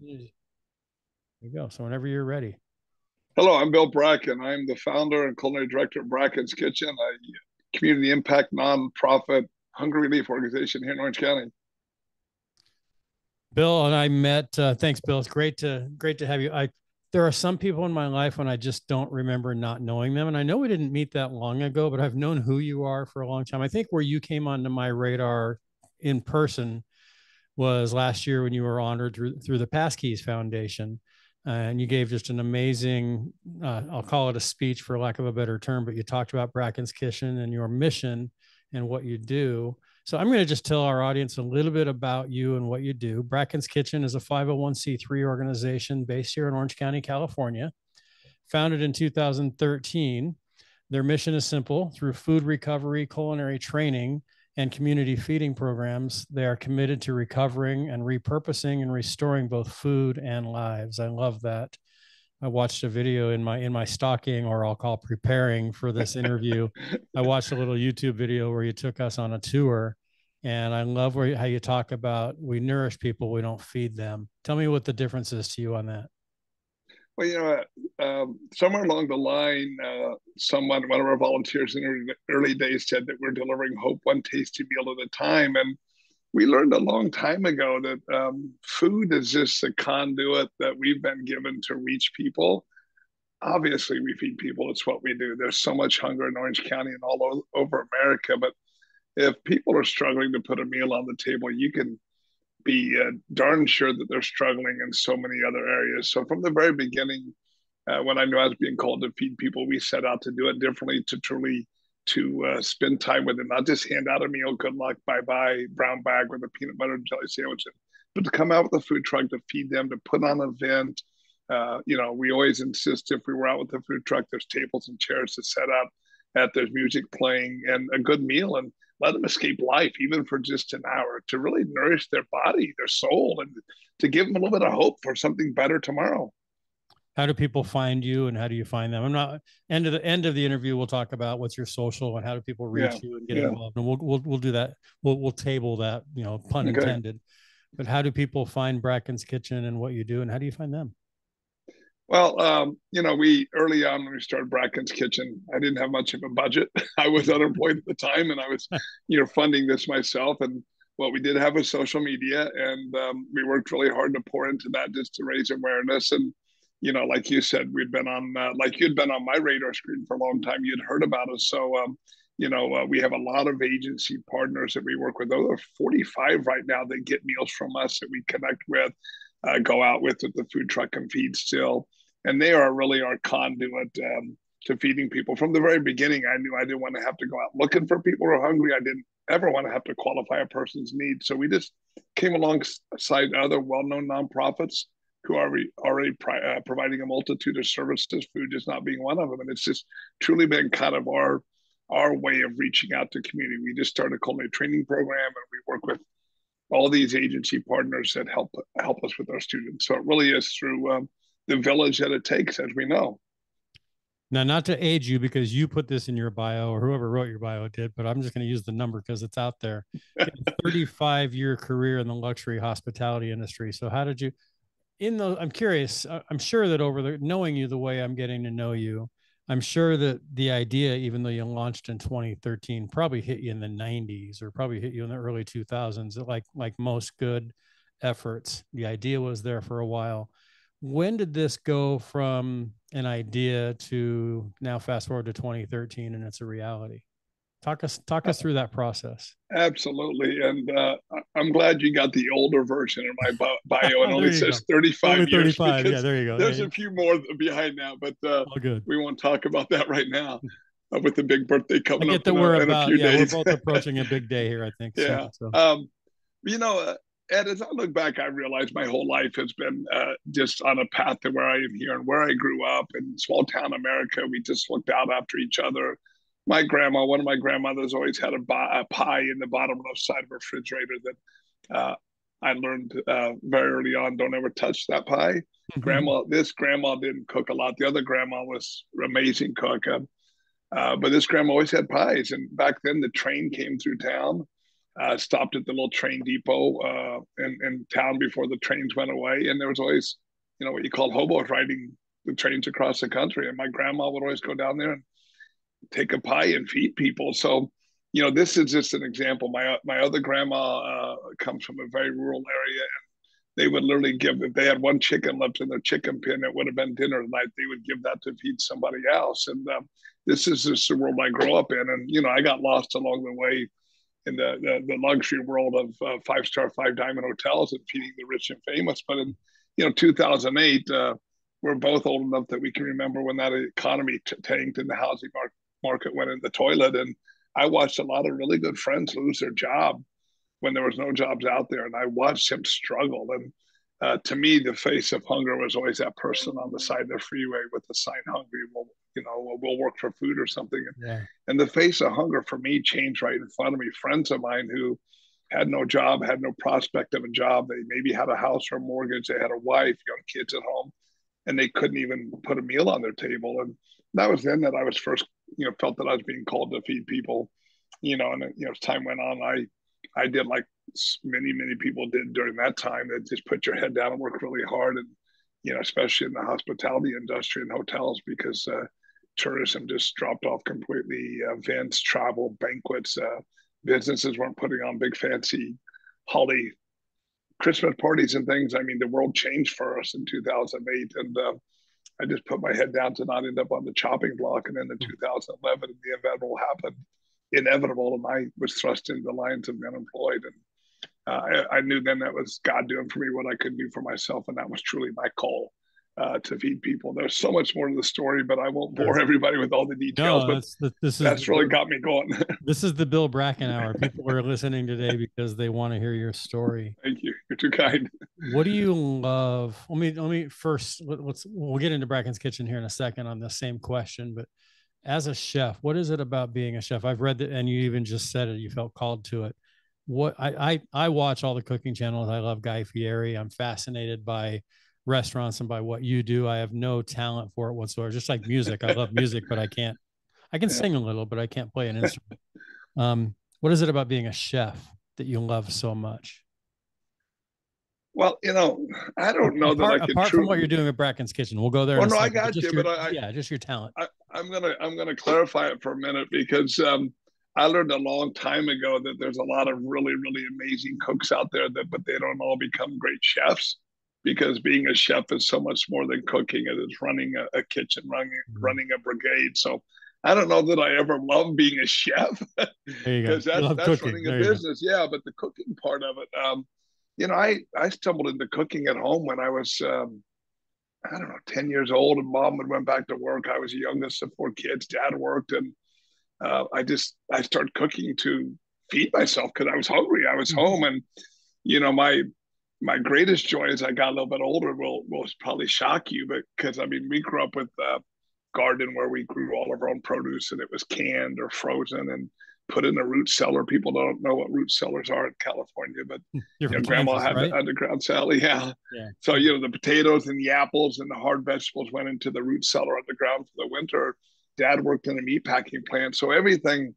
There you go. So whenever you're ready. Hello, I'm Bill Bracken. I'm the founder and culinary director of Bracken's Kitchen, a community impact nonprofit hunger relief organization here in Orange County. Bill and I met. Uh, thanks, Bill. It's great to great to have you. I there are some people in my life when I just don't remember not knowing them, and I know we didn't meet that long ago, but I've known who you are for a long time. I think where you came onto my radar in person was last year when you were honored through through the Passkeys Foundation, uh, and you gave just an amazing, uh, I'll call it a speech for lack of a better term, but you talked about Bracken's Kitchen and your mission and what you do. So I'm going to just tell our audience a little bit about you and what you do. Bracken's Kitchen is a 501c3 organization based here in Orange County, California, founded in 2013. Their mission is simple through food recovery, culinary training, and community feeding programs, they are committed to recovering and repurposing and restoring both food and lives. I love that. I watched a video in my in my stocking, or I'll call preparing for this interview. I watched a little YouTube video where you took us on a tour, and I love where how you talk about we nourish people, we don't feed them. Tell me what the difference is to you on that. Well, you know, um, somewhere along the line, uh, someone, one of our volunteers in the early days said that we're delivering hope one tasty meal at a time. And we learned a long time ago that um, food is just a conduit that we've been given to reach people. Obviously, we feed people, it's what we do. There's so much hunger in Orange County and all over America. But if people are struggling to put a meal on the table, you can be uh, darn sure that they're struggling in so many other areas. So from the very beginning, uh, when I knew I was being called to feed people, we set out to do it differently to truly to uh, spend time with them, not just hand out a meal, good luck, bye bye, brown bag with a peanut butter and jelly sandwich, but to come out with a food truck to feed them, to put on an event. Uh, you know, we always insist if we were out with the food truck, there's tables and chairs to set up, that there's music playing and a good meal. And let them escape life, even for just an hour, to really nourish their body, their soul, and to give them a little bit of hope for something better tomorrow. How do people find you, and how do you find them? I'm not end of the end of the interview. We'll talk about what's your social and how do people reach yeah, you and get yeah. involved, and we'll, we'll we'll do that. We'll we'll table that, you know, pun okay. intended. But how do people find Bracken's Kitchen and what you do, and how do you find them? Well, um, you know, we early on when we started Bracken's Kitchen, I didn't have much of a budget. I was unemployed at the time, and I was, you know, funding this myself. And what we did have was social media, and um, we worked really hard to pour into that just to raise awareness. And you know, like you said, we'd been on, uh, like you'd been on my radar screen for a long time. You'd heard about us, so um, you know, uh, we have a lot of agency partners that we work with. There are 45 right now that get meals from us that we connect with uh, go out with with the food truck and feed still. And they are really our conduit um, to feeding people. From the very beginning, I knew I didn't want to have to go out looking for people who are hungry. I didn't ever want to have to qualify a person's needs. So we just came alongside other well-known nonprofits who are already uh, providing a multitude of services, food just not being one of them. And it's just truly been kind of our our way of reaching out to community. We just started a culinary training program, and we work with all these agency partners that help help us with our students. So it really is through um, the village that it takes, as we know. Now, not to age you because you put this in your bio or whoever wrote your bio did, but I'm just going to use the number because it's out there. 35 year career in the luxury hospitality industry. So, how did you? In the, I'm curious. I'm sure that over the knowing you the way I'm getting to know you, I'm sure that the idea, even though you launched in 2013, probably hit you in the 90s or probably hit you in the early 2000s. Like like most good efforts, the idea was there for a while. When did this go from an idea to now fast forward to 2013 and it's a reality? Talk us talk us through that process. Absolutely, and uh, I'm glad you got the older version of my bio. It only says go. 35 only 35. Yeah, there you go. There's a few more behind now, but uh, All good. we won't talk about that right now. Uh, with the big birthday coming up in, we're a, about, yeah, days. we're both approaching a big day here. I think. Yeah. So, so. Um, you know, uh, Ed, as I look back, I realize my whole life has been uh, just on a path to where I am here and where I grew up in small town America. We just looked out after each other my grandma, one of my grandmothers, always had a, a pie in the bottom left side of her refrigerator that uh, I learned uh, very early on. Don't ever touch that pie. Mm-hmm. Grandma, this grandma didn't cook a lot. The other grandma was amazing cook. Uh, but this grandma always had pies. And back then, the train came through town. uh, stopped at the little train depot uh, in, in town before the trains went away. And there was always, you know, what you call hobos riding the trains across the country. And my grandma would always go down there and take a pie and feed people. So, you know, this is just an example. My my other grandma uh, comes from a very rural area, and they would literally give if they had one chicken left in their chicken pen, it would have been dinner tonight. They would give that to feed somebody else. And um, this is just the world I grew up in. And you know, I got lost along the way in the the, the luxury world of uh, five star, five diamond hotels and feeding the rich and famous. But in you know 2008, uh, we're both old enough that we can remember when that economy tanked and the housing mar- market went in the toilet. And I watched a lot of really good friends lose their job when there was no jobs out there, and I watched him struggle. And uh, to me, the face of hunger was always that person on the side of the freeway with the sign "Hungry." Well, you know, we'll work for food or something. Yeah. And the face of hunger for me changed right in front of me. Friends of mine who had no job, had no prospect of a job. They maybe had a house or a mortgage. They had a wife, young kids at home, and they couldn't even put a meal on their table. And that was then that I was first, you know, felt that I was being called to feed people. You know, and you know, as time went on, I I did like many many people did during that time that just put your head down and work really hard and you know especially in the hospitality industry and hotels because uh, tourism just dropped off completely. Uh, events, travel, banquets, uh, businesses weren't putting on big fancy holiday Christmas parties and things. I mean, the world changed for us in 2008, and uh, I just put my head down to not end up on the chopping block. And then in 2011, the inevitable happened, inevitable, and I was thrust into the lines of unemployed. And uh, I, I, knew then that was God doing for me what I could do for myself, and that was truly my call uh, to feed people. There's so much more to the story, but I won't bore everybody with all the details. No, that's, this is that's really got me going. this is the Bill Bracken hour. People are listening today because they want to hear your story. Thank you. You're too kind. What do you love? Let me let me first. Let's we'll get into Bracken's kitchen here in a second on the same question, but as a chef, what is it about being a chef? I've read that, and you even just said it. You felt called to it. What I I, I watch all the cooking channels. I love Guy Fieri. I'm fascinated by restaurants and by what you do. I have no talent for it whatsoever. Just like music, I love music, but I can't. I can sing a little, but I can't play an instrument. Um, what is it about being a chef that you love so much? Well, you know, I don't know apart, that I can. Apart from what you're doing at Bracken's Kitchen, we'll go there. Well, no, I got you, your, but I, yeah, just your talent. I, am gonna I'm gonna clarify it for a minute because um, I learned a long time ago that there's a lot of really really amazing cooks out there that, but they don't all become great chefs because being a chef is so much more than cooking. It is running a, a kitchen, running mm-hmm. running a brigade. So I don't know that I ever loved being a chef because that's, that's running a business. Yeah, but the cooking part of it, um, you know, I I stumbled into cooking at home when I was. Um, I don't know, 10 years old, and mom had went back to work. I was the youngest of four kids. Dad worked, and uh, I just I started cooking to feed myself because I was hungry. I was mm-hmm. home, and you know my my greatest joy as I got a little bit older will will probably shock you, but because I mean we grew up with a garden where we grew all of our own produce and it was canned or frozen and put in a root cellar. People don't know what root cellars are in California, but you know, grandma had right? the underground cellar. Yeah. yeah. So, you know, the potatoes and the apples and the hard vegetables went into the root cellar underground for the winter. Dad worked in a meat packing plant. So everything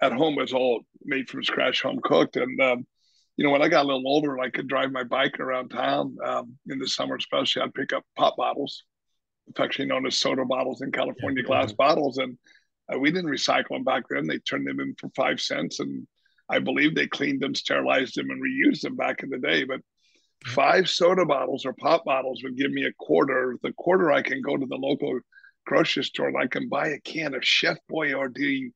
at home was all made from scratch, home cooked. And um, you know, when I got a little older, I could drive my bike around town um, in the summer, especially. I'd pick up pop bottles, affectionately known as soda bottles in California, yeah, glass yeah. bottles, and uh, we didn't recycle them back then. They turned them in for five cents, and I believe they cleaned them, sterilized them, and reused them back in the day. But five soda bottles or pop bottles would give me a quarter. The quarter I can go to the local grocery store and I can buy a can of Chef Boyardee.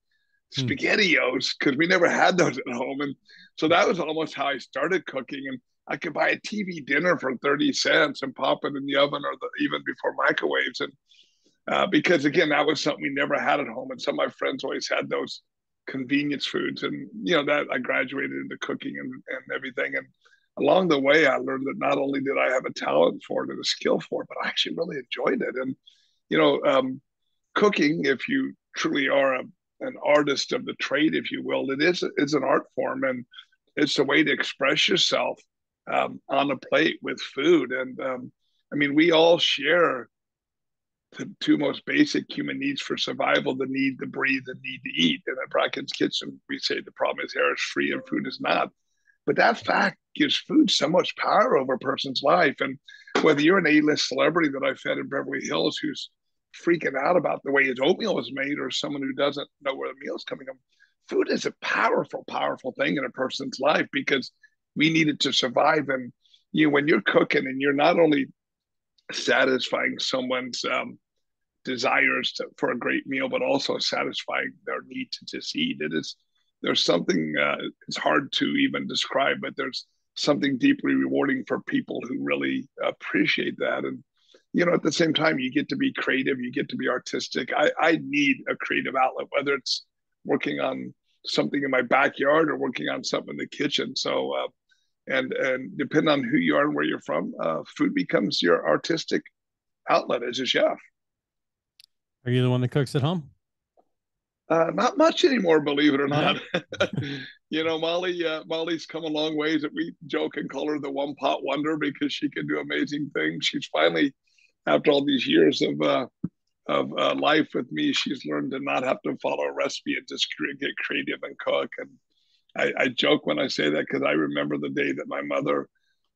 Spaghettios because we never had those at home. And so that was almost how I started cooking. And I could buy a TV dinner for 30 cents and pop it in the oven or the, even before microwaves. And uh, because again, that was something we never had at home. And some of my friends always had those convenience foods. And, you know, that I graduated into cooking and, and everything. And along the way, I learned that not only did I have a talent for it and a skill for it, but I actually really enjoyed it. And, you know, um, cooking, if you truly are a an artist of the trade, if you will. It is it's an art form, and it's a way to express yourself um, on a plate with food. And um, I mean, we all share the two most basic human needs for survival the need to breathe and need to eat. And at Bracken's Kitchen, we say the problem is air is free and food is not. But that fact gives food so much power over a person's life. And whether you're an A-list celebrity that I fed in Beverly Hills who's freaking out about the way his oatmeal is made, or someone who doesn't know where the meal is coming from, food is a powerful, powerful thing in a person's life because we need it to survive. And you know, when you're cooking and you're not only satisfying someone's um, desires to, for a great meal, but also satisfying their need to just eat. It is there's something uh, it's hard to even describe, but there's something deeply rewarding for people who really appreciate that. And you know, at the same time, you get to be creative, you get to be artistic. I, I need a creative outlet, whether it's working on something in my backyard or working on something in the kitchen. So uh, and and depending on who you are and where you're from, uh, food becomes your artistic outlet as a chef. Are you the one that cooks at home? Uh, not much anymore, believe it or not. you know, Molly, uh, Molly's come a long ways. That we joke and call her the one pot wonder because she can do amazing things. She's finally, after all these years of uh, of uh, life with me, she's learned to not have to follow a recipe and just get creative and cook. And I, I joke when I say that because I remember the day that my mother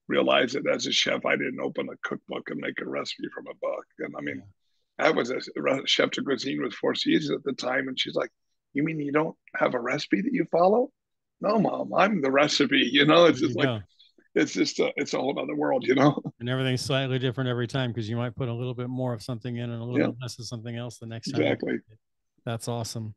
realized that as a chef, I didn't open a cookbook and make a recipe from a book. And I mean. I was a chef de cuisine with Four Seasons at the time, and she's like, "You mean you don't have a recipe that you follow?" No, mom, I'm the recipe. You know, it's just like. It's just a, it's a whole other world, you know. And everything's slightly different every time because you might put a little bit more of something in and a little yeah. bit less of something else the next time. Exactly. That's awesome.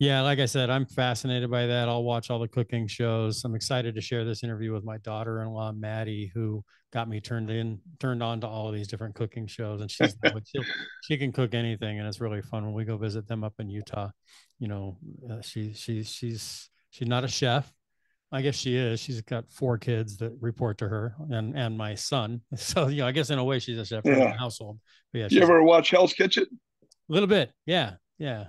Yeah, like I said, I'm fascinated by that. I'll watch all the cooking shows. I'm excited to share this interview with my daughter-in-law, Maddie, who got me turned in, turned on to all of these different cooking shows. And she's she can cook anything, and it's really fun when we go visit them up in Utah. You know, uh, she she she's she's not a chef. I guess she is. She's got four kids that report to her, and and my son. So you know, I guess in a way she's a chef yeah. in the household. But yeah, you ever watch Hell's Kitchen? A little bit, yeah, yeah.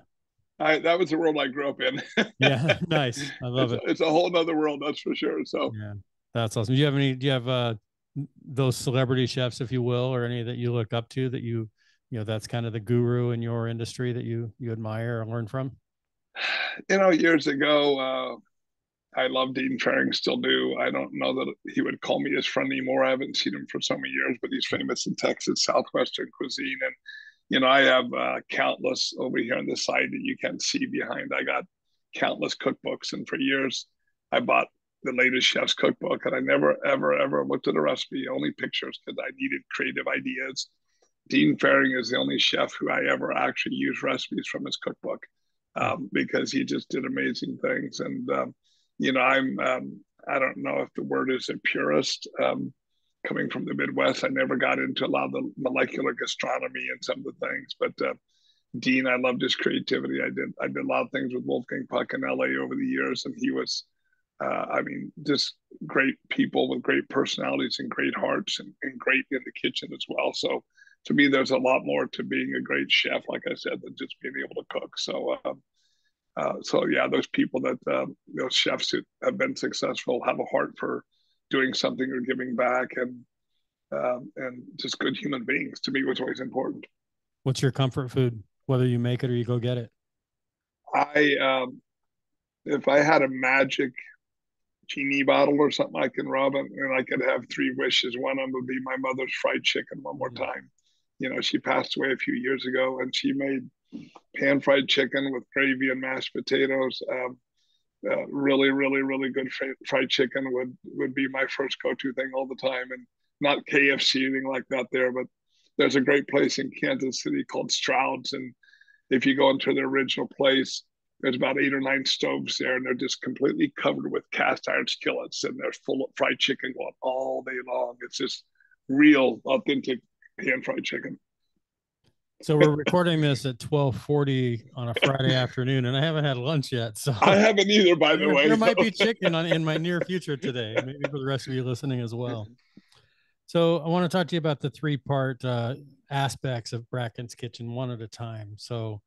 I, that was the world I grew up in. yeah, nice. I love it's, it. It's a whole other world, that's for sure. So yeah, that's awesome. Do you have any? Do you have uh, those celebrity chefs, if you will, or any that you look up to that you, you know, that's kind of the guru in your industry that you you admire or learn from? You know, years ago, uh, I loved Dean Fearing, still do. I don't know that he would call me his friend anymore. I haven't seen him for so many years, but he's famous in Texas, Southwestern cuisine, and you know, I have uh, countless over here on the side that you can see behind. I got countless cookbooks, and for years, I bought the latest chef's cookbook, and I never, ever, ever looked at a recipe, only pictures because I needed creative ideas. Dean Fearing is the only chef who I ever actually used recipes from his cookbook um, because he just did amazing things. And um, you know, I'm um, I don't know if the word is a purist. Um, coming from the Midwest, I never got into a lot of the molecular gastronomy and some of the things. But uh, Dean, I loved his creativity. I did I did a lot of things with Wolfgang Puck in LA over the years, and he was, uh, I mean, just great people with great personalities and great hearts, and, and great in the kitchen as well. So to me, there's a lot more to being a great chef, like I said, than just being able to cook. So. Um, uh, so yeah, those people that um, those chefs who have been successful have a heart for doing something or giving back and um, and just good human beings to me was always important. What's your comfort food, whether you make it or you go get it? I um, if I had a magic genie bottle or something I can rub and, and I could have three wishes. One of them would be my mother's fried chicken one more mm-hmm. time. You know, she passed away a few years ago and she made pan fried chicken with gravy and mashed potatoes. Um, uh, really, really, really good fried chicken would would be my first go-to thing all the time, and not KFC anything like that there, but there's a great place in Kansas City called Stroud's, and if you go into the original place, there's about eight or nine stoves there, and they're just completely covered with cast iron skillets, and they're full of fried chicken going all day long. It's just real, authentic pan fried chicken. So we're recording this at twelve forty on a Friday afternoon, and I haven't had lunch yet. So I haven't either, by the there, way. There might be chicken on, in my near future today, maybe for the rest of you listening as well. So I want to talk to you about the three part uh, aspects of Bracken's Kitchen, one at a time. So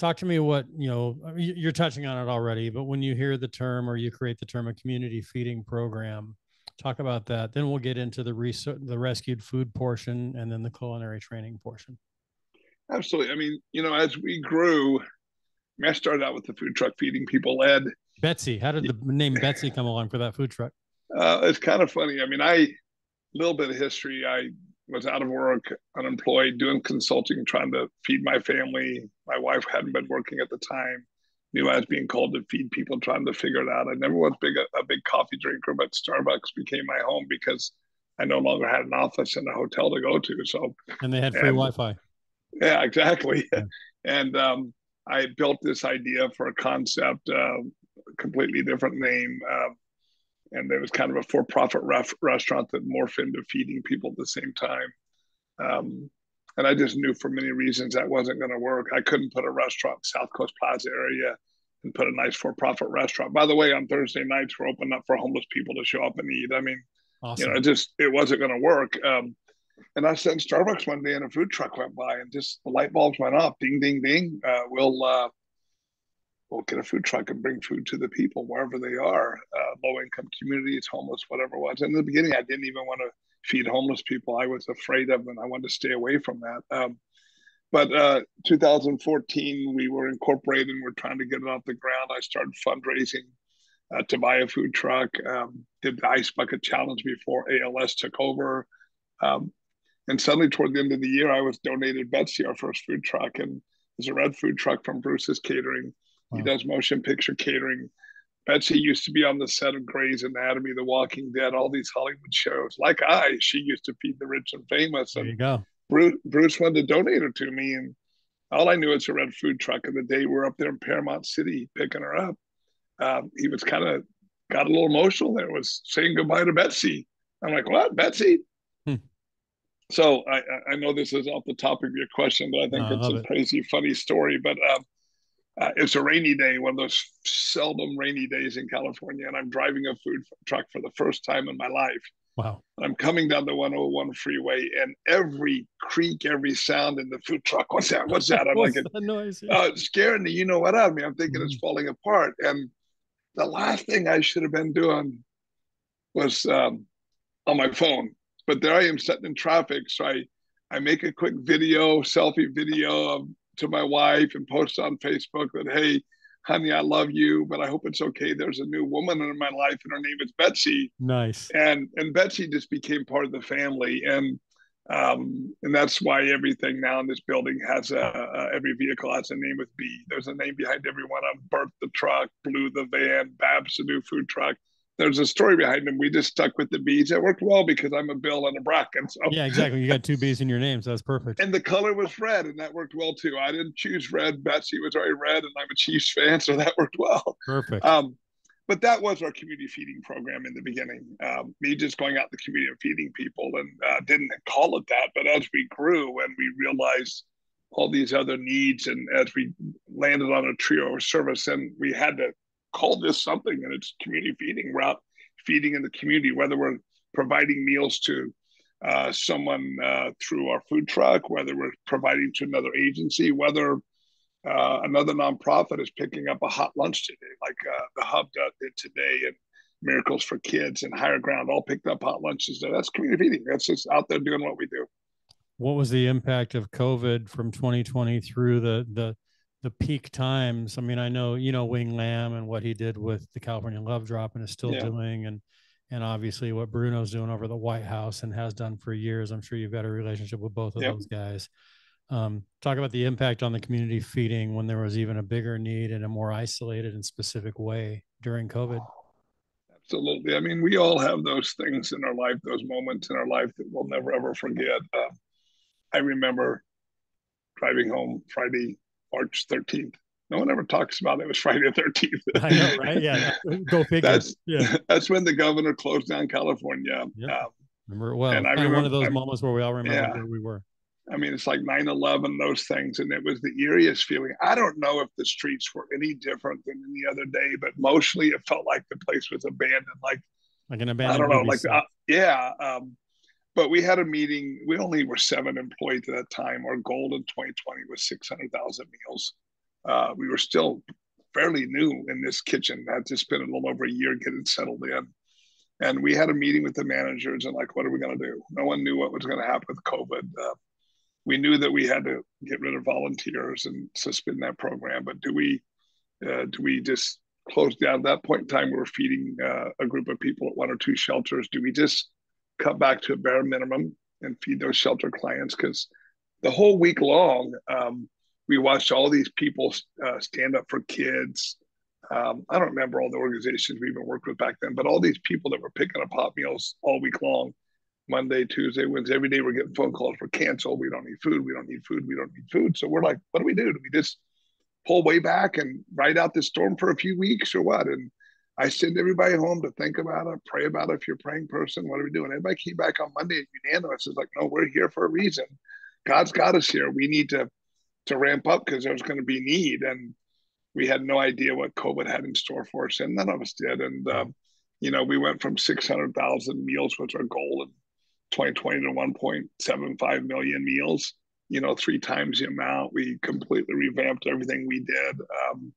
talk to me what you know. You're touching on it already, but when you hear the term or you create the term a community feeding program, talk about that. Then we'll get into the res- the rescued food portion, and then the culinary training portion. Absolutely. I mean, you know, as we grew, I, mean, I started out with the food truck feeding people Ed. Betsy. How did the name Betsy come along for that food truck? Uh, it's kind of funny. I mean, I little bit of history. I was out of work, unemployed, doing consulting, trying to feed my family. My wife hadn't been working at the time. Knew I was being called to feed people, trying to figure it out. I never was big a, a big coffee drinker, but Starbucks became my home because I no longer had an office and a hotel to go to. So and they had free Wi-Fi. Yeah, exactly. Yeah. and um, I built this idea for a concept, uh, completely different name. Uh, and it was kind of a for-profit ref- restaurant that morphed into feeding people at the same time. Um, and I just knew for many reasons that wasn't going to work. I couldn't put a restaurant South Coast Plaza area and put a nice for-profit restaurant. By the way, on Thursday nights we're open up for homeless people to show up and eat. I mean, awesome. you know, it just it wasn't going to work. Um, and I said Starbucks one day, and a food truck went by, and just the light bulbs went off. Ding, ding, ding. Uh, we'll uh, we'll get a food truck and bring food to the people wherever they are, uh, low income communities, homeless, whatever it was. And in the beginning, I didn't even want to feed homeless people. I was afraid of them. I wanted to stay away from that. Um, but uh, 2014, we were incorporated and we're trying to get it off the ground. I started fundraising uh, to buy a food truck, um, did the Ice Bucket Challenge before ALS took over. Um, and suddenly, toward the end of the year, I was donated Betsy, our first food truck. And it's a red food truck from Bruce's Catering. Wow. He does motion picture catering. Betsy used to be on the set of Grey's Anatomy, The Walking Dead, all these Hollywood shows. Like I, she used to feed the rich and famous. There you go. Bruce, Bruce wanted to donate her to me, and all I knew was a red food truck. And the day we were up there in Paramount City picking her up, um, he was kind of got a little emotional there, was saying goodbye to Betsy. I'm like, what, Betsy? So I, I know this is off the top of your question, but I think no, it's a it. crazy, funny story. But um, uh, it's a rainy day, one of those seldom rainy days in California, and I'm driving a food truck for the first time in my life. Wow. I'm coming down the 101 freeway, and every creak, every sound in the food truck, what's that? What's that? I'm what's like, that noise? Uh, scaring the you know what out of me. I'm thinking mm it's falling apart. And the last thing I should have been doing was um, on my phone. But there I am sitting in traffic. So I, I make a quick video, selfie video of to my wife and post on Facebook that, hey, honey, I love you, but I hope it's okay. There's a new woman in my life, and her name is Betsy. Nice. And and Betsy just became part of the family, and um, and that's why everything now in this building has a, a, every vehicle has a name with B. There's a name behind every one of them. Bert the truck, Blue the van, Babs the new food truck there's a story behind them. We just stuck with the bees. It worked well because I'm a Bill and a Bracken. So yeah, exactly. You got two bees in your name, so that's perfect. And the color was red, and that worked well too. I didn't choose red. Betsy was already red, and I'm a Chiefs fan, so that worked well. Perfect. Um, but that was our community feeding program in the beginning. Um, me just going out in the community and feeding people, and uh, didn't call it that. But as we grew and we realized all these other needs, and as we landed on a trio of service, and we had to call this something and it's community feeding. We're out feeding in the community whether we're providing meals to uh, someone uh, through our food truck whether we're providing to another agency whether uh, another nonprofit is picking up a hot lunch today like uh, the hub did today and miracles for kids and higher ground all picked up hot lunches there. That's community feeding. That's just out there doing what we do. What was the impact of covid from 2020 through the the the peak times. I mean, I know you know Wing Lam and what he did with the California Love Drop and is still yeah. doing, and and obviously what Bruno's doing over the White House and has done for years. I'm sure you've got a relationship with both of yep. those guys. Um, talk about the impact on the community feeding when there was even a bigger need in a more isolated and specific way during COVID. Absolutely. I mean, we all have those things in our life, those moments in our life that we'll never ever forget. Uh, I remember driving home Friday March 13th. No one ever talks about it. It was Friday the 13th. I know, right? Yeah. Go figure. That's, yeah. that's when the governor closed down California. Yeah. Um, remember it well. And I remember one of those I, moments where we all remember yeah. where we were. I mean, it's like 9 11, those things. And it was the eeriest feeling. I don't know if the streets were any different than any other day, but mostly it felt like the place was abandoned. Like, like an abandoned. I don't know. Like, uh, yeah. Um, but we had a meeting. We only were seven employees at that time. Our goal in 2020 was 600,000 meals. Uh, we were still fairly new in this kitchen. Had just been a little over a year getting settled in. And we had a meeting with the managers and like, what are we going to do? No one knew what was going to happen with COVID. Uh, we knew that we had to get rid of volunteers and suspend that program. But do we uh, do we just close down? At that point in time, we were feeding uh, a group of people at one or two shelters. Do we just cut back to a bare minimum and feed those shelter clients? Because the whole week long, um, we watched all these people uh, stand up for kids. Um, I don't remember all the organizations we even worked with back then, but all these people that were picking up hot meals all week long Monday, Tuesday, Wednesday, every day we're getting phone calls for cancel. We don't need food. We don't need food. We don't need food. So we're like, what do we do? Do we just pull way back and ride out this storm for a few weeks or what? And I send everybody home to think about it, pray about it. If you're a praying person, what are we doing? Everybody came back on Monday and unanimous is like, no, we're here for a reason. God's got us here. We need to to ramp up because there's going to be need. And we had no idea what COVID had in store for us, and none of us did. And um, you know, we went from 600,000 meals, which our goal, in 2020 to 1.75 million meals, you know, three times the amount. We completely revamped everything we did. Um,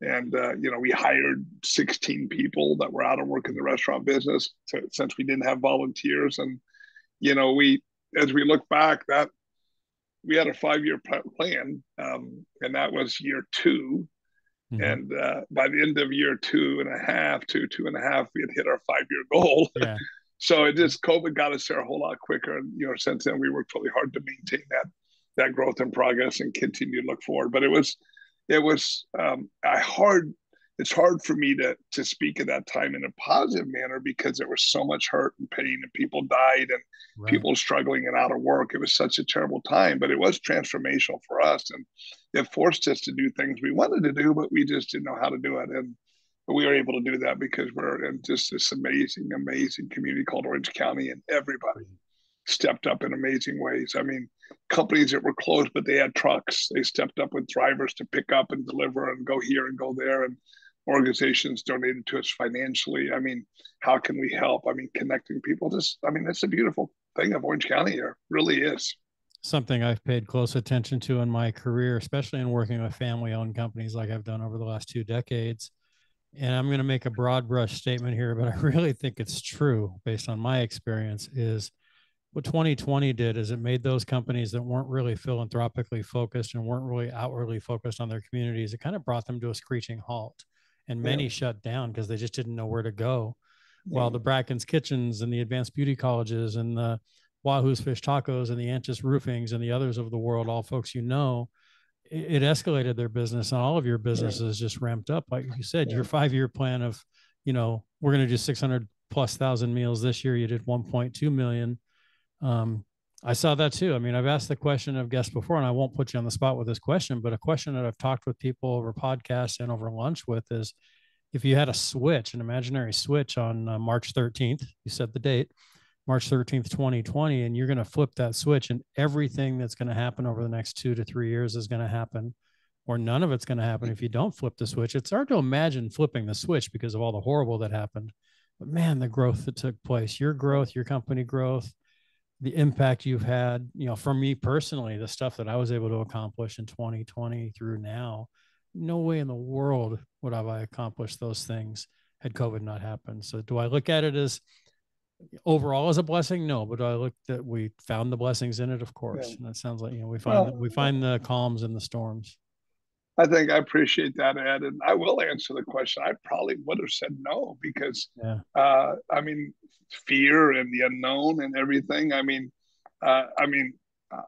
and, uh, you know, we hired 16 people that were out of work in the restaurant business to, since we didn't have volunteers. And, you know, we, as we look back, that we had a five year plan, um, and that was year 2 mm-hmm. And uh, by the end of year two and a half to two and a half, we had hit our five year goal. Yeah. So it just COVID got us there a whole lot quicker. And you know, since then we worked really hard to maintain that that growth and progress and continue to look forward. But it was it was um, I hard it's hard for me to to speak at that time in a positive manner because there was so much hurt and pain and people died and right. people struggling and out of work. It was such a terrible time, but it was transformational for us and it forced us to do things we wanted to do, but we just didn't know how to do it. And but we were able to do that because we're in just this amazing, amazing community called Orange County, and everybody stepped up in amazing ways. I mean, companies that were closed, but they had trucks. They stepped up with drivers to pick up and deliver and go here and go there. And organizations donated to us financially. I mean, how can we help? I mean, connecting people. Just, I mean, that's a beautiful thing of Orange County here. Really is. Something I've paid close attention to in my career, especially in working with family owned companies like I've done over the last two decades and I'm going to make a broad brush statement here, but I really think it's true based on my experience is what 2020 did is it made those companies that weren't really philanthropically focused and weren't really outwardly focused on their communities, it kind of brought them to a screeching halt. And many yeah. shut down because they just didn't know where to go. Yeah. While the Bracken's Kitchens and the advanced beauty colleges and the Wahoo's Fish Tacos and the Antis Roofings and the others of the world, all folks you know, it escalated their business and all of your businesses just ramped up like you said yeah. your five year plan of you know we're going to do 600 plus thousand meals this year you did 1.2 million um, i saw that too i mean i've asked the question of guests before and i won't put you on the spot with this question but a question that i've talked with people over podcasts and over lunch with is if you had a switch an imaginary switch on uh, march 13th you said the date March 13th, 2020, and you're going to flip that switch, and everything that's going to happen over the next two to three years is going to happen, or none of it's going to happen if you don't flip the switch. It's hard to imagine flipping the switch because of all the horrible that happened. But man, the growth that took place, your growth, your company growth, the impact you've had, you know, for me personally, the stuff that I was able to accomplish in 2020 through now, no way in the world would have I accomplished those things had COVID not happened. So do I look at it as overall as a blessing? No but i look that we found the blessings in it? Of course. Yeah. and that sounds like you know we find well, we find the calms in the storms i think i appreciate that ed and i will answer the question i probably would have said no because yeah. uh, i mean fear and the unknown and everything i mean uh, i mean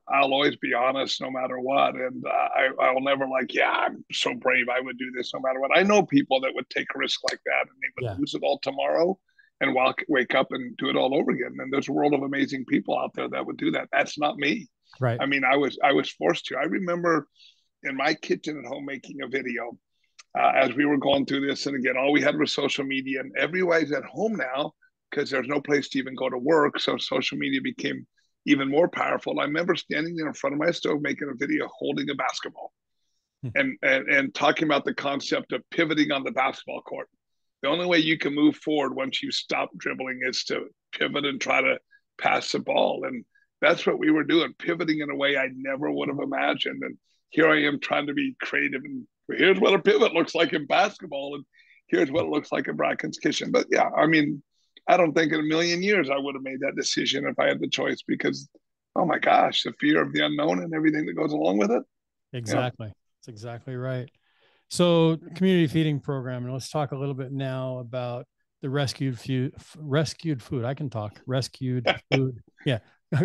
I'll always be honest no matter what. And uh, I, I will never like, yeah, I'm so brave. I would do this no matter what. I know people that would take a risk like that and they would yeah. lose it all tomorrow and walk, wake up and do it all over again. And there's a world of amazing people out there that would do that. That's not me. Right. I mean, I was I was forced to. I remember in my kitchen at home making a video uh, as we were going through this, and again, all we had was social media, and everybody's at home now because there's no place to even go to work. So social media became even more powerful. I remember standing there in front of my stove making a video holding a basketball. Hmm. And, and and talking about the concept of pivoting on the basketball court the only way you can move forward once you stop dribbling is to pivot and try to pass the ball. And that's what we were doing, pivoting in a way I never would have imagined. And here I am trying to be creative. And here's what a pivot looks like in basketball. And here's what it looks like in Bracken's Kitchen. But yeah, I mean, I don't think in a million years I would have made that decision if I had the choice because oh my gosh, the fear of the unknown and everything that goes along with it. Exactly. Yeah. That's exactly right. So, community feeding program, and let's talk a little bit now about the rescued food. Rescued food. I can talk. Rescued food. Yeah.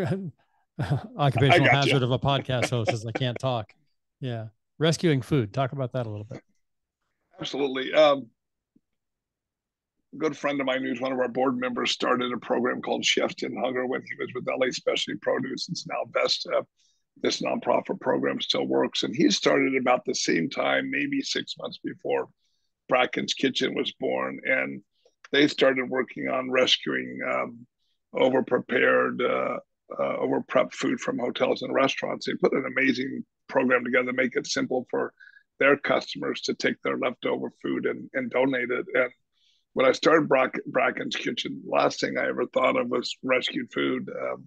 Occupational hazard you. of a podcast host is I can't talk. Yeah. Rescuing food. Talk about that a little bit. Absolutely. Um, a good friend of mine who's one of our board members started a program called Chefs in Hunger when he was with LA Specialty Produce. It's now Vesta this nonprofit program still works. And he started about the same time, maybe six months before Bracken's Kitchen was born. And they started working on rescuing um, over prepared, uh, uh, over food from hotels and restaurants. They put an amazing program together to make it simple for their customers to take their leftover food and, and donate it. And when I started Bracken's Kitchen, last thing I ever thought of was rescued food. Um,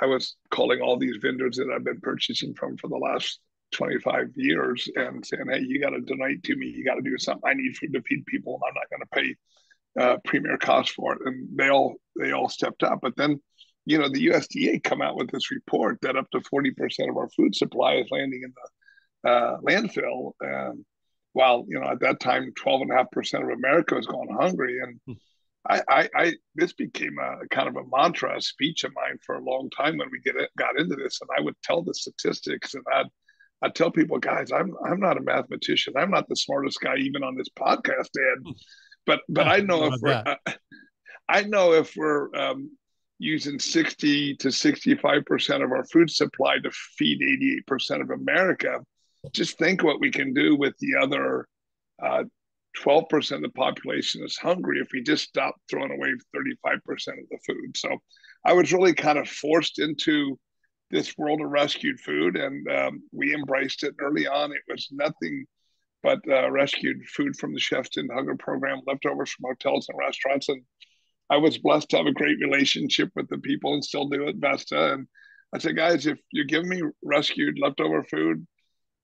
I was calling all these vendors that I've been purchasing from for the last 25 years and saying, hey, you got to donate to me. You got to do something. I need food to feed people. And I'm not going to pay uh, premier cost for it. And they all they all stepped up. But then, you know, the USDA come out with this report that up to 40% of our food supply is landing in the uh, landfill. And while, you know, at that time, 12.5% of America was going hungry. And hmm. I, I, I, this became a kind of a mantra, a speech of mine for a long time when we get it, got into this, and I would tell the statistics, and I'd I'd tell people, guys, I'm I'm not a mathematician, I'm not the smartest guy even on this podcast, Ed, but but I know if we're uh, I know if we're um, using 60 to 65 percent of our food supply to feed 88 percent of America, just think what we can do with the other uh, 12% of the population is hungry if we just stop throwing away 35% of the food. So I was really kind of forced into this world of rescued food, and um, we embraced it early on. It was nothing but uh, rescued food from the Chefs in Hunger program, leftovers from hotels and restaurants. And I was blessed to have a great relationship with the people and still do at Vesta. And I said, guys, if you give me rescued leftover food,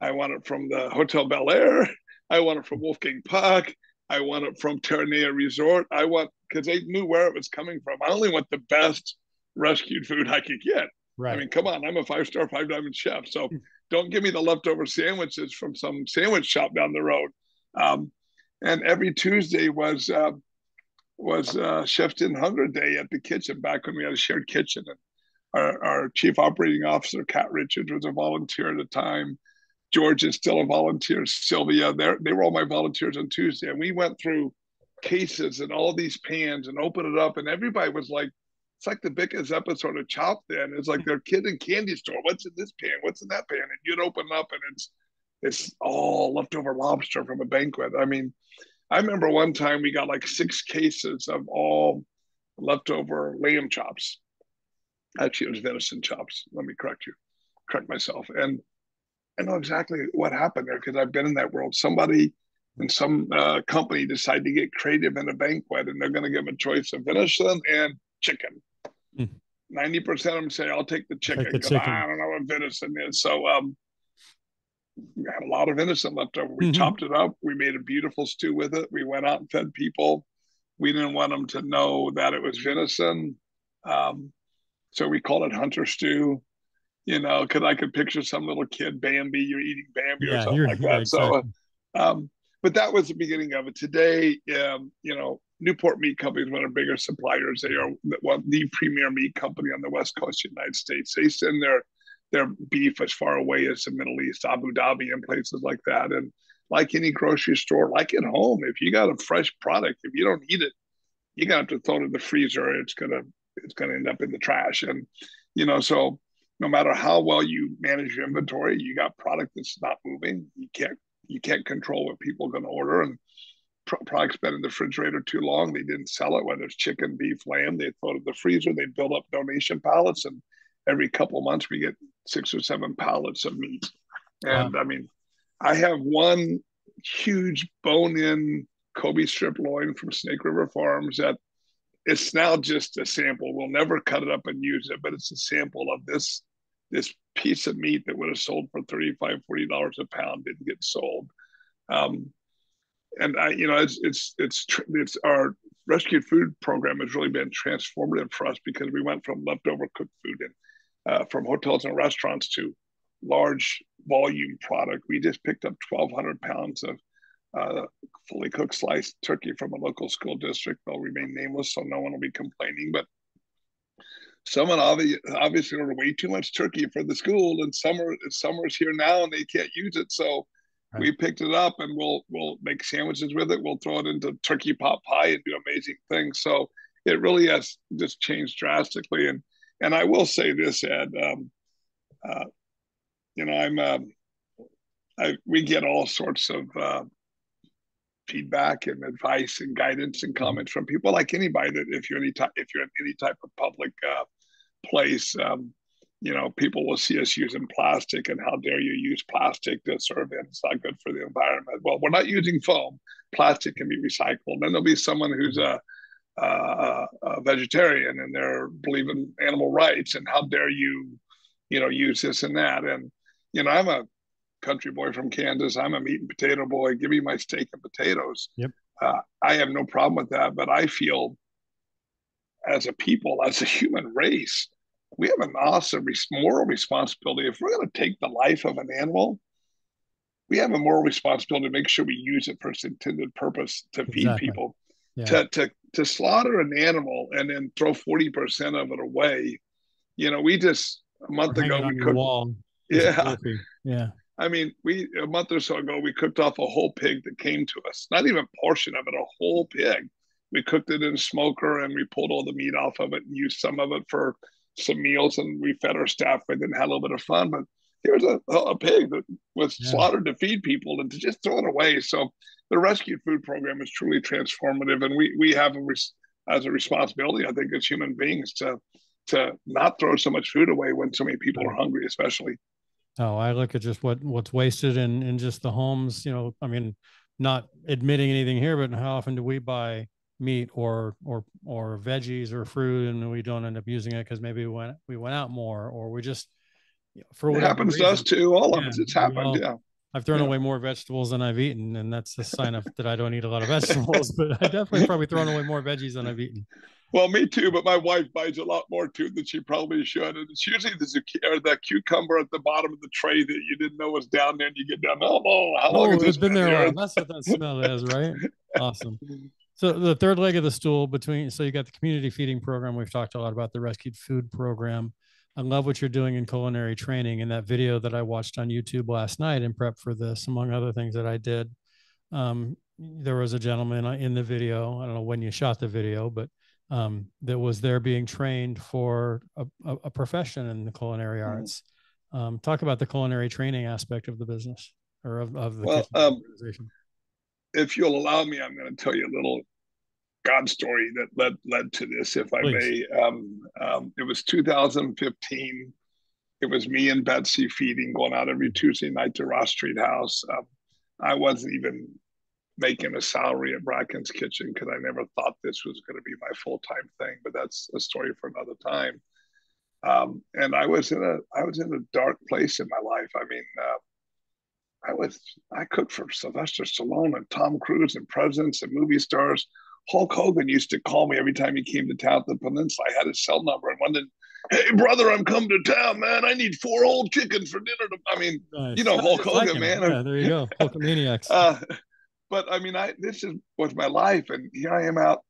I want it from the Hotel Bel Air. I want it from Wolfgang Puck. I want it from Terranea Resort. I want because they knew where it was coming from. I only want the best rescued food I could get. Right. I mean, come on, I'm a five star, five diamond chef. So hmm. don't give me the leftover sandwiches from some sandwich shop down the road. Um, and every Tuesday was uh, was uh, Chefs in Hunger Day at the kitchen back when we had a shared kitchen. And our, our chief operating officer, Kat Richards, was a volunteer at the time. George is still a volunteer. Sylvia, they they were all my volunteers on Tuesday, and we went through cases and all these pans and opened it up, and everybody was like, "It's like the biggest episode of Chopped." Then it's like their kid in candy store. What's in this pan? What's in that pan? And you'd open up, and it's it's all leftover lobster from a banquet. I mean, I remember one time we got like six cases of all leftover lamb chops. Actually, it was venison chops. Let me correct you, correct myself. And I know exactly what happened there because I've been in that world. Somebody in some uh, company decided to get creative in a banquet and they're going to give a choice of venison and chicken. Ninety mm. percent of them say, "I'll take the chicken." Chicken. I don't know what venison is. So, um, we had a lot of venison left over. We mm-hmm. chopped it up. We made a beautiful stew with it. We went out and fed people. We didn't want them to know that it was venison, um, so we called it hunter stew you know, because I could picture some little kid, Bambi, you're eating Bambi yeah, or something like that. Exactly. So, um, but that was the beginning of it. Today, um, you know, Newport Meat Company is one of the bigger suppliers. They are well, the premier meat company on the west coast of the United States. They send their their beef as far away as the Middle East, Abu Dhabi, and places like that. And like any grocery store, like at home, if you got a fresh product, if you don't eat it, you're got to throw it in the freezer. It's gonna it's gonna end up in the trash. And you know, so no matter how well you manage your inventory, you got product that's not moving. You can't you can't control what people are going to order, and products been in the refrigerator too long. They didn't sell it, whether it's chicken, beef, lamb. They throw it in the freezer. They build up donation pallets, and every couple months we get six or seven pallets of meat. And wow. I mean, I have one huge bone-in Kobe strip loin from Snake River Farms that it's now just a sample. We'll never cut it up and use it, but it's a sample of this this piece of meat that would have sold for 35 40 dollars a pound didn't get sold um, and i you know it's it's it's it's our rescued food program has really been transformative for us because we went from leftover cooked food and uh, from hotels and restaurants to large volume product. We just picked up 1,200 pounds of uh, fully cooked sliced turkey from a local school district. They'll remain nameless, so no one will be complaining. But someone obviously, obviously ordered way too much turkey for the school, and summer summer's here now, and they can't use it. So right. we picked it up, and we'll we'll make sandwiches with it. We'll throw it into turkey pot pie and do amazing things. So it really has just changed drastically. And and I will say this, Ed. Um, uh, you know, I'm. Um, I, we get all sorts of uh, feedback and advice and guidance and comments from people like anybody that if you're any type if you're in any type of public uh, place um, you know people will see us using plastic and how dare you use plastic to serve it it's not good for the environment well we're not using foam plastic can be recycled then there'll be someone who's a, a, a vegetarian and they're believing animal rights and how dare you you know use this and that and you know i'm a country boy from Kansas. I'm a meat and potato boy. Give me my steak and potatoes. Yep. Uh, I have no problem with that, but I feel as a people, as a human race, we have an awesome moral responsibility. If we're going to take the life of an animal, we have a moral responsibility to make sure we use it for its intended purpose to feed exactly. people. Yeah. To, to, to slaughter an animal and then throw 40% of it away, you know, we just, a month ago, we cooked, yeah. Yeah. I mean, we a month or so ago we cooked off a whole pig that came to us. Not even a portion of it, a whole pig. We cooked it in a smoker and we pulled all the meat off of it and used some of it for some meals and we fed our staff with it and had a little bit of fun. But here's a, a pig that was yeah. slaughtered to feed people and to just throw it away. So the rescue food program is truly transformative, and we we have a res, as a responsibility, I think, as human beings to to not throw so much food away when so many people are hungry, especially. Oh, I look at just what what's wasted in in just the homes. You know, I mean, not admitting anything here, but how often do we buy meat or or or veggies or fruit and we don't end up using it because maybe we went we went out more or we just for what happens reason, to us too. All of us, it's happened. Well, yeah. I've thrown yeah. away more vegetables than I've eaten, and that's a sign of that I don't eat a lot of vegetables. but I definitely probably thrown away more veggies than I've eaten. Well, me too, but my wife buys a lot more too than she probably should. And it's usually the zucchini or the cucumber at the bottom of the tray that you didn't know was down there, and you get down. Oh, oh how long oh, has it's been there? there? That's what that smell is, right? Awesome. So the third leg of the stool between so you got the community feeding program. We've talked a lot about the rescued food program. I love what you're doing in culinary training. In that video that I watched on YouTube last night in prep for this, among other things that I did, um, there was a gentleman in the video. I don't know when you shot the video, but um, that was there being trained for a, a, a profession in the culinary mm-hmm. arts. Um, talk about the culinary training aspect of the business or of, of the well, um, organization. If you'll allow me, I'm going to tell you a little God story that led led to this, if I Please. may. Um, um, it was 2015. It was me and Betsy feeding, going out every Tuesday night to Ross Street House. Um, I wasn't even making a salary at Bracken's Kitchen because I never thought this was going to be my full time thing. But that's a story for another time. Um, and I was in a I was in a dark place in my life. I mean, uh, I was I cooked for Sylvester Stallone and Tom Cruise and presidents and movie stars. Hulk Hogan used to call me every time he came to town at the peninsula. I had his cell number and one day, hey brother, I'm coming to town, man. I need four whole chickens for dinner. To, I mean, nice. you know Hulk Hogan, man. Yeah, there you go, Hulkamaniacs. uh, but I mean, I this is was my life, and here I am out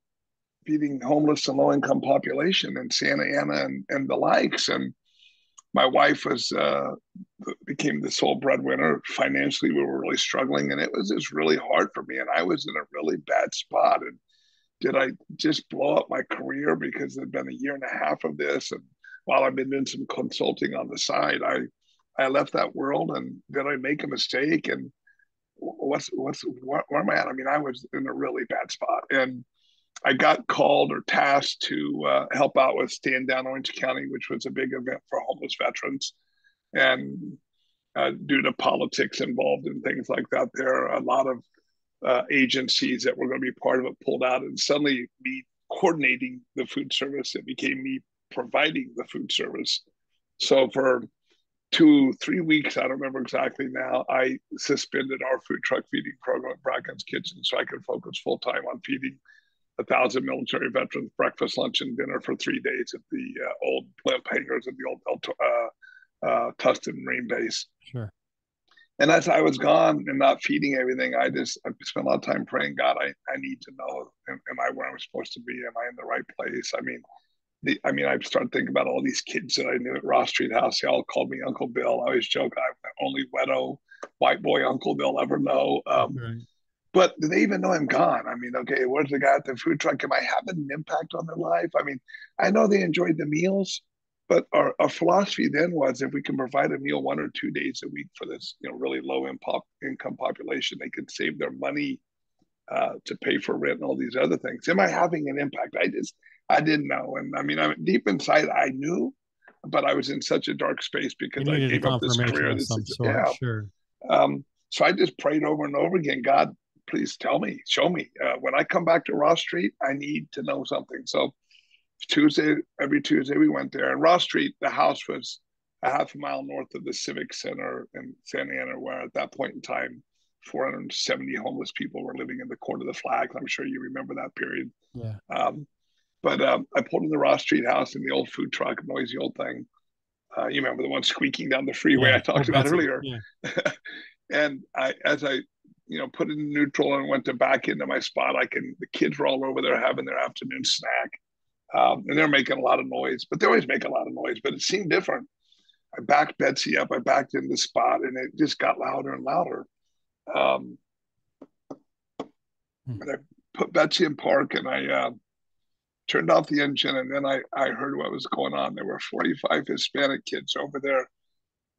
feeding homeless and low income population in Santa Ana and, and the likes. And my wife was uh, became the sole breadwinner. Financially, we were really struggling, and it was just really hard for me. And I was in a really bad spot. And did I just blow up my career because there'd been a year and a half of this? And while I've been doing some consulting on the side, I I left that world. And did I make a mistake? And what's what's where, where am I at? I mean, I was in a really bad spot, and I got called or tasked to uh, help out with Stand Down Orange County, which was a big event for homeless veterans, and uh, due to politics involved and things like that, there are a lot of uh, agencies that were going to be part of it pulled out, and suddenly me coordinating the food service, it became me providing the food service. So for two, three weeks, I don't remember exactly now, I suspended our food truck feeding program at Bracken's Kitchen so I could focus full time on feeding a thousand military veterans breakfast, lunch, and dinner for three days at the uh, old blimp hangars at the old uh, uh, Tustin Marine Base. Sure. And as I was gone and not feeding everything, I just I spent a lot of time praying, God, I, I need to know, am, am I where I'm supposed to be? Am I in the right place? I mean, the, I mean, I started thinking about all these kids that I knew at Ross Street House. They all called me Uncle Bill. I always joke I'm the only wedo white boy uncle they'll ever know. Um, right. But do they even know I'm gone? I mean, okay, where's the guy at the food truck? Am I having an impact on their life? I mean, I know they enjoyed the meals, but our, our philosophy then was if we can provide a meal one or two days a week for this, you know, really low income population, they could save their money uh, to pay for rent and all these other things. Am I having an impact? I just, I didn't know. And I mean, I mean, deep inside, I knew, but I was in such a dark space because I gave up this career. This yeah. Sure. Um, so I just prayed over and over again, God, please tell me, show me. Uh, when I come back to Ross Street, I need to know something. So Tuesday, every Tuesday we went there. And Ross Street, the house was a half a mile north of the Civic Center in Santa Ana, where at that point in time, 470 homeless people were living in the court of the flags. I'm sure you remember that period. Yeah. Um, but um, I pulled in the Ross Street house in the old food truck, noisy old thing. Uh, you remember the one squeaking down the freeway yeah, I talked about earlier. Yeah. and I, as I, you know, put it in neutral and went to back into my spot, I can. The kids were all over there having their afternoon snack, um, and they're making a lot of noise. But they always make a lot of noise. But it seemed different. I backed Betsy up. I backed in the spot, and it just got louder and louder. Um, hmm. and I put Betsy in park, and I uh, turned off the engine, and then I, I heard what was going on. There were 45 Hispanic kids over there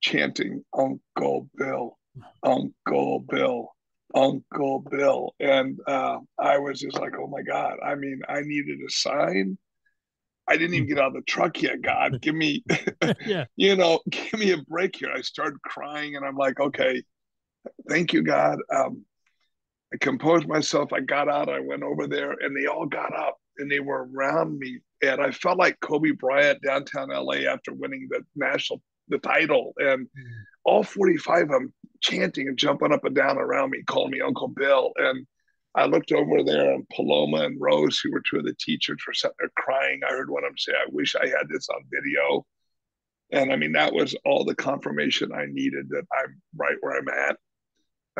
chanting Uncle Bill, Uncle Bill, Uncle Bill. And uh, I was just like, oh my God. I mean, I needed a sign. I didn't even get out of the truck yet. God, give me, yeah. you know, give me a break here. I started crying and I'm like, okay, thank you, God. Um, I composed myself. I got out. I went over there and they all got up and they were around me. And I felt like Kobe Bryant downtown LA after winning the national the title. And mm. all 45 of them chanting and jumping up and down around me, calling me Uncle Bill. And I looked over there and Paloma and Rose, who were two of the teachers, were sitting there crying. I heard one of them say, I wish I had this on video. And I mean, that was all the confirmation I needed that I'm right where I'm at.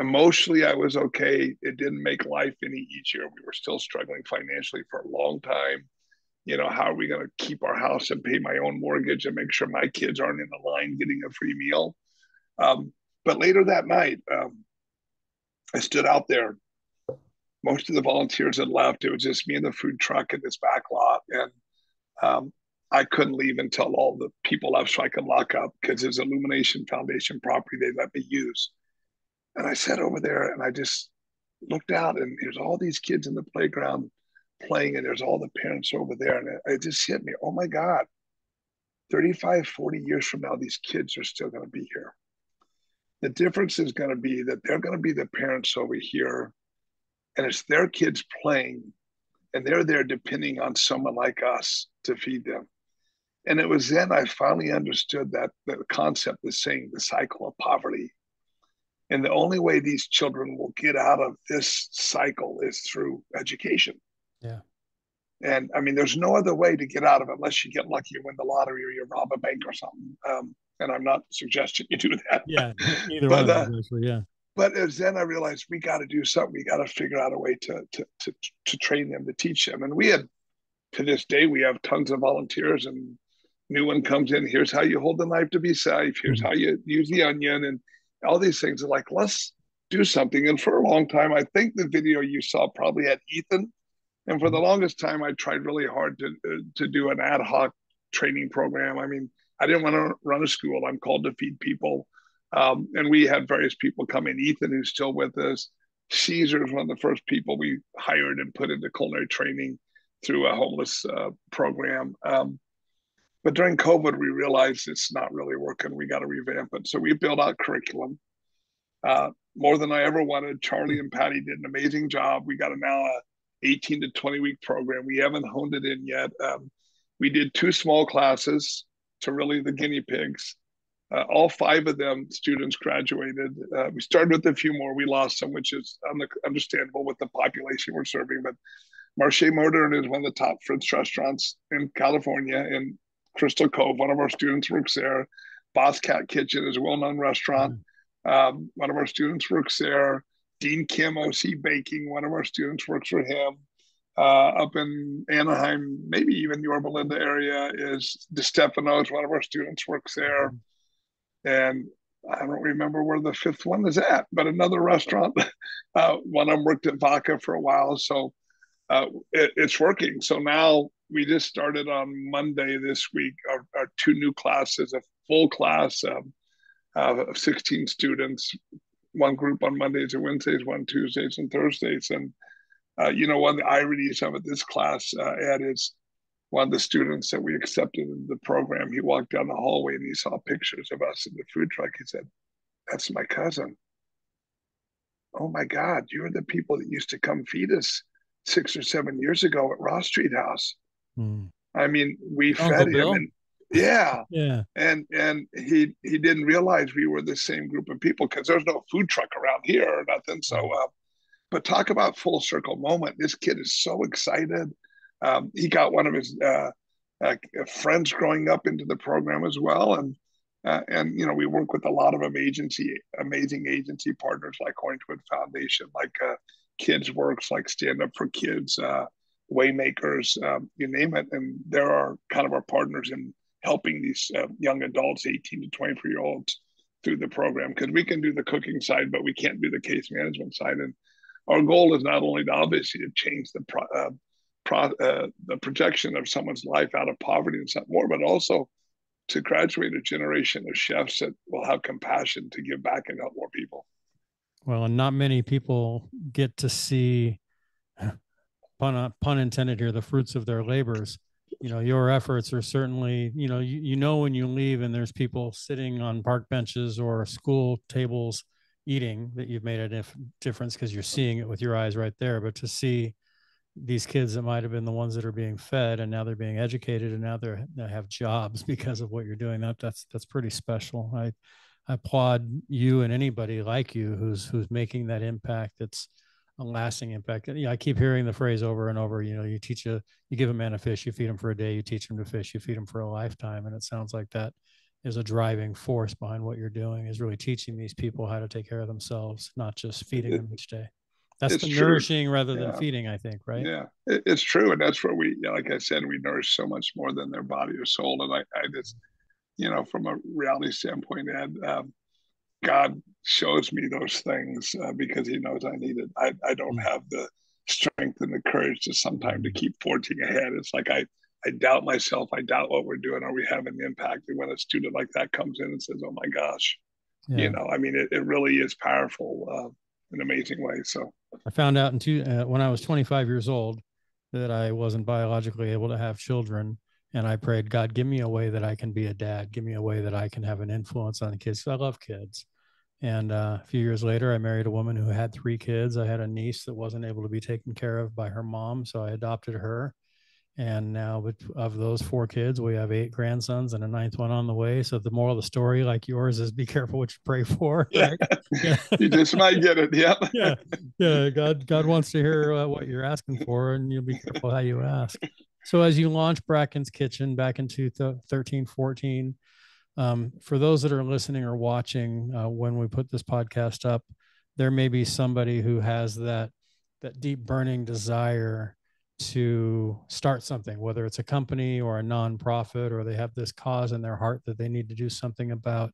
Emotionally, I was okay. It didn't make life any easier. We were still struggling financially for a long time. You know, how are we going to keep our house and pay my own mortgage and make sure my kids aren't in the line getting a free meal? Um, but later that night, um, I stood out there. Most of the volunteers had left. It was just me and the food truck in this back lot. And um, I couldn't leave until all the people left so I could lock up because it's Illumination Foundation property they let me use. And I sat over there and I just looked out and there's all these kids in the playground playing and there's all the parents over there. And it, it just hit me, oh my God, 35, 40 years from now, these kids are still going to be here. The difference is going to be that they're going to be the parents over here and it's their kids playing and they're there depending on someone like us to feed them. And it was then I finally understood that the concept is saying the cycle of poverty and the only way these children will get out of this cycle is through education. Yeah. And I mean, there's no other way to get out of it unless you get lucky, you win the lottery, or you rob a bank or something. Um, and I'm not suggesting you do that. Yeah, either but, uh, actually, yeah. But as then I realized we got to do something. We got to figure out a way to, to to to train them to teach them. And we had, to this day, we have tons of volunteers, and new one comes in. Here's how you hold the knife to be safe. Here's mm-hmm. how you use the onion, and all these things are like, let's do something. And for a long time, I think the video you saw probably had Ethan. And for the mm-hmm. longest time, I tried really hard to uh, to do an ad hoc training program. I mean, I didn't want to run a school. I'm called to feed people. Um, and we had various people come in. Ethan, who's still with us. Caesar is one of the first people we hired and put into culinary training through a homeless uh, program. Um, but during COVID, we realized it's not really working. We got to revamp it. So we built out curriculum. Uh, more than I ever wanted. Charlie and Patty did an amazing job. We got now a 18 to 20 week program. We haven't honed it in yet. Um, we did two small classes to really the guinea pigs. Uh, all five of them students graduated. Uh, we started with a few more. We lost some, which is understandable with the population we're serving. But Marché Moderne is one of the top French restaurants in California in Crystal Cove. One of our students works there. Boss Cat Kitchen is a well-known restaurant. Mm-hmm. Um, one of our students works there. Dean Kim OC Baking, one of our students works for him. Uh, up in Anaheim, maybe even Yorba Linda area, is DeStefano's. One of our students works there. And I don't remember where the fifth one is at, but another restaurant. Uh, one of them worked at Vaca for a while. So uh, it, it's working. So now we just started on Monday this week our, our two new classes, a full class um, of 16 students, one group on Mondays and Wednesdays, one Tuesdays and Thursdays. And, uh, you know, one of the ironies of it, this class, uh, Ed, is one of the students that we accepted in the program, he walked down the hallway and he saw pictures of us in the food truck. He said, that's my cousin. Oh my God, you're the people that used to come feed us six or seven years ago at Ross Street House. Hmm. I mean, we Uncle fed Bill? him and yeah. Yeah. And and he he didn't realize we were the same group of people because there's no food truck around here or nothing. So uh, but talk about full circle moment. This kid is so excited. Um, he got one of his uh, uh, friends growing up into the program as well. And uh, and you know we work with a lot of agency amazing agency partners like Orangewood Foundation, like uh, Kids Works, like Stand Up for Kids, uh, Waymakers, um, you name it. And there are kind of our partners in helping these uh, young adults, 18 to 24 year olds, through the program because we can do the cooking side, but we can't do the case management side. And our goal is not only to obviously to change the pro, uh, pro, uh, the projection of someone's life out of poverty and something more, but also to graduate a generation of chefs that will have compassion to give back and help more people. Well, and not many people get to see, pun, pun intended here, the fruits of their labors you know your efforts are certainly you know you, you know when you leave and there's people sitting on park benches or school tables eating that you've made a dif- difference because you're seeing it with your eyes right there but to see these kids that might have been the ones that are being fed and now they're being educated and now they're they have jobs because of what you're doing that that's that's pretty special i I applaud you and anybody like you who's who's making that impact it's a lasting impact. And, yeah, I keep hearing the phrase over and over. You know, you teach a, you give a man a fish, you feed him for a day, you teach him to fish, you feed him for a lifetime, and it sounds like that is a driving force behind what you're doing. Is really teaching these people how to take care of themselves, not just feeding them each day. That's the true. nourishing rather than yeah. feeding, I think, right? Yeah, it, it's true, and that's where we, like I said, we nourish so much more than their body or soul. And I, I just, you know, from a reality standpoint, Ed, um, God shows me those things uh, because He knows I need it. I, I don't have the strength and the courage to sometimes to keep forging ahead. It's like I I doubt myself. I doubt what we're doing. Are we having the impact? And when a student like that comes in and says, "Oh my gosh," yeah. you know, I mean, it, it really is powerful uh, in an amazing way. So I found out in two, uh, when I was 25 years old that I wasn't biologically able to have children. And I prayed, God, give me a way that I can be a dad. Give me a way that I can have an influence on the kids. I love kids. And uh, a few years later, I married a woman who had three kids. I had a niece that wasn't able to be taken care of by her mom, so I adopted her. And now, of those four kids, we have eight grandsons and a ninth one on the way. So the moral of the story, like yours, is be careful what you pray for. Right? Yeah. you just might get it. Yeah. yeah. Yeah. God, God wants to hear uh, what you're asking for, and you'll be careful how you ask. So as you launch Bracken's Kitchen back in 2013, 14, um, for those that are listening or watching, uh, when we put this podcast up, there may be somebody who has that that deep burning desire to start something, whether it's a company or a nonprofit, or they have this cause in their heart that they need to do something about.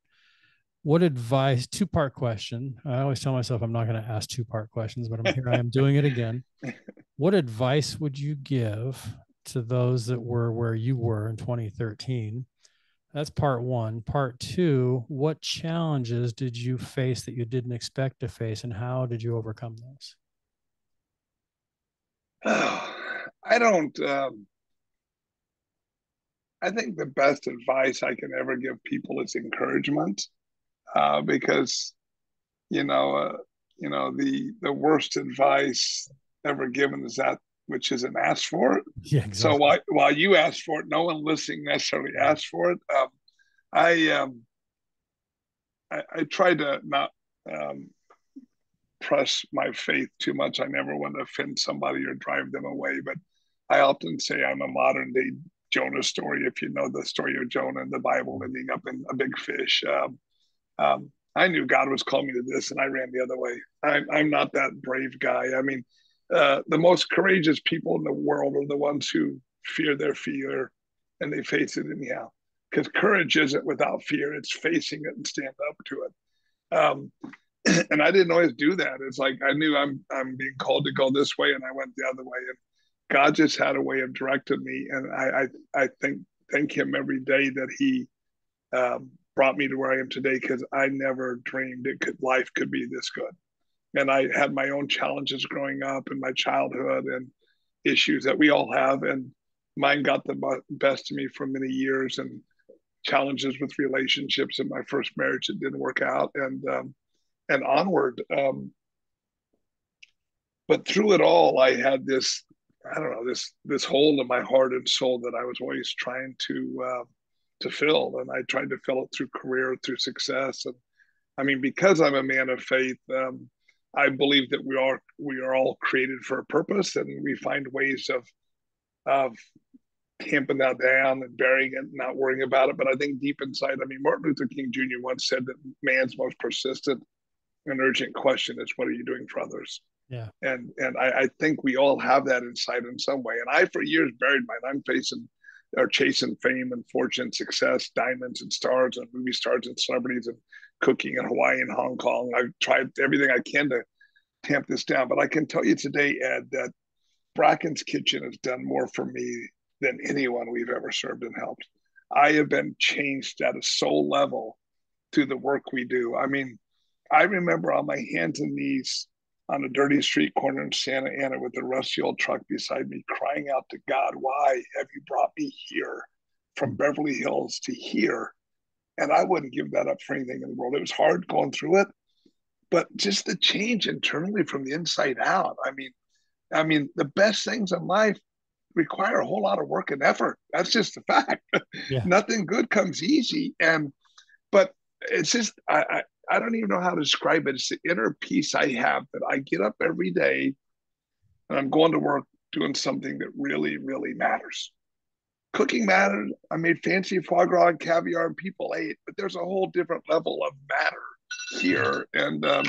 What advice? Two part question. I always tell myself I'm not going to ask two part questions, but I'm here. I am doing it again. What advice would you give to those that were where you were in 2013? That's part one. Part two, what challenges did you face that you didn't expect to face, and how did you overcome those? Oh, I don't. Um, I think the best advice I can ever give people is encouragement, uh, because you know, uh, you know, the the worst advice ever given is that which isn't asked for it. Yeah, exactly. So while while you asked for it, no one listening necessarily asked for it. Um, I um, I, I try to not um, press my faith too much. I never want to offend somebody or drive them away. But I often say I'm a modern day Jonah story. If you know the story of Jonah in the Bible ending up in a big fish, um, um, I knew God was calling me to this, and I ran the other way. I'm, I'm not that brave guy. I mean, uh, the most courageous people in the world are the ones who fear their fear and they face it anyhow. Because courage isn't without fear; it's facing it and stand up to it. Um, and I didn't always do that. It's like I knew I'm I'm being called to go this way, and I went the other way. And God just had a way of directing me, and I I, I think thank Him every day that He um, brought me to where I am today because I never dreamed it could life could be this good. And I had my own challenges growing up in my childhood and issues that we all have, and mine got the best of me for many years and challenges with relationships in my first marriage that didn't work out and um, and onward um, but through it all i had this i don't know this this hole in my heart and soul that i was always trying to uh, to fill and i tried to fill it through career through success and i mean because i'm a man of faith um, i believe that we are we are all created for a purpose and we find ways of of tamping that down and burying it, and not worrying about it. But I think deep inside, I mean, Martin Luther King Jr. once said that man's most persistent and urgent question is, "What are you doing for others?" Yeah. And and I, I think we all have that inside in some way. And I, for years, buried mine. I'm facing or chasing fame and fortune, success, diamonds and stars and movie stars and celebrities and cooking in Hawaii and Hong Kong. I've tried everything I can to tamp this down. But I can tell you today, Ed, that Bracken's Kitchen has done more for me than anyone we've ever served and helped. I have been changed at a soul level through the work we do. I mean, I remember on my hands and knees on a dirty street corner in Santa Ana with a rusty old truck beside me, crying out to God, Why have you brought me here from Beverly Hills to here? And I wouldn't give that up for anything in the world. It was hard going through it, but just the change internally from the inside out. I mean, I mean, the best things in life require a whole lot of work and effort. That's just the fact. Yeah. Nothing good comes easy. And but it's just I, I don't even know how to describe it. It's the inner peace I have that I get up every day and I'm going to work doing something that really, really matters. Cooking matters. I made fancy foie gras and caviar and people ate, but there's a whole different level of matter here. And um,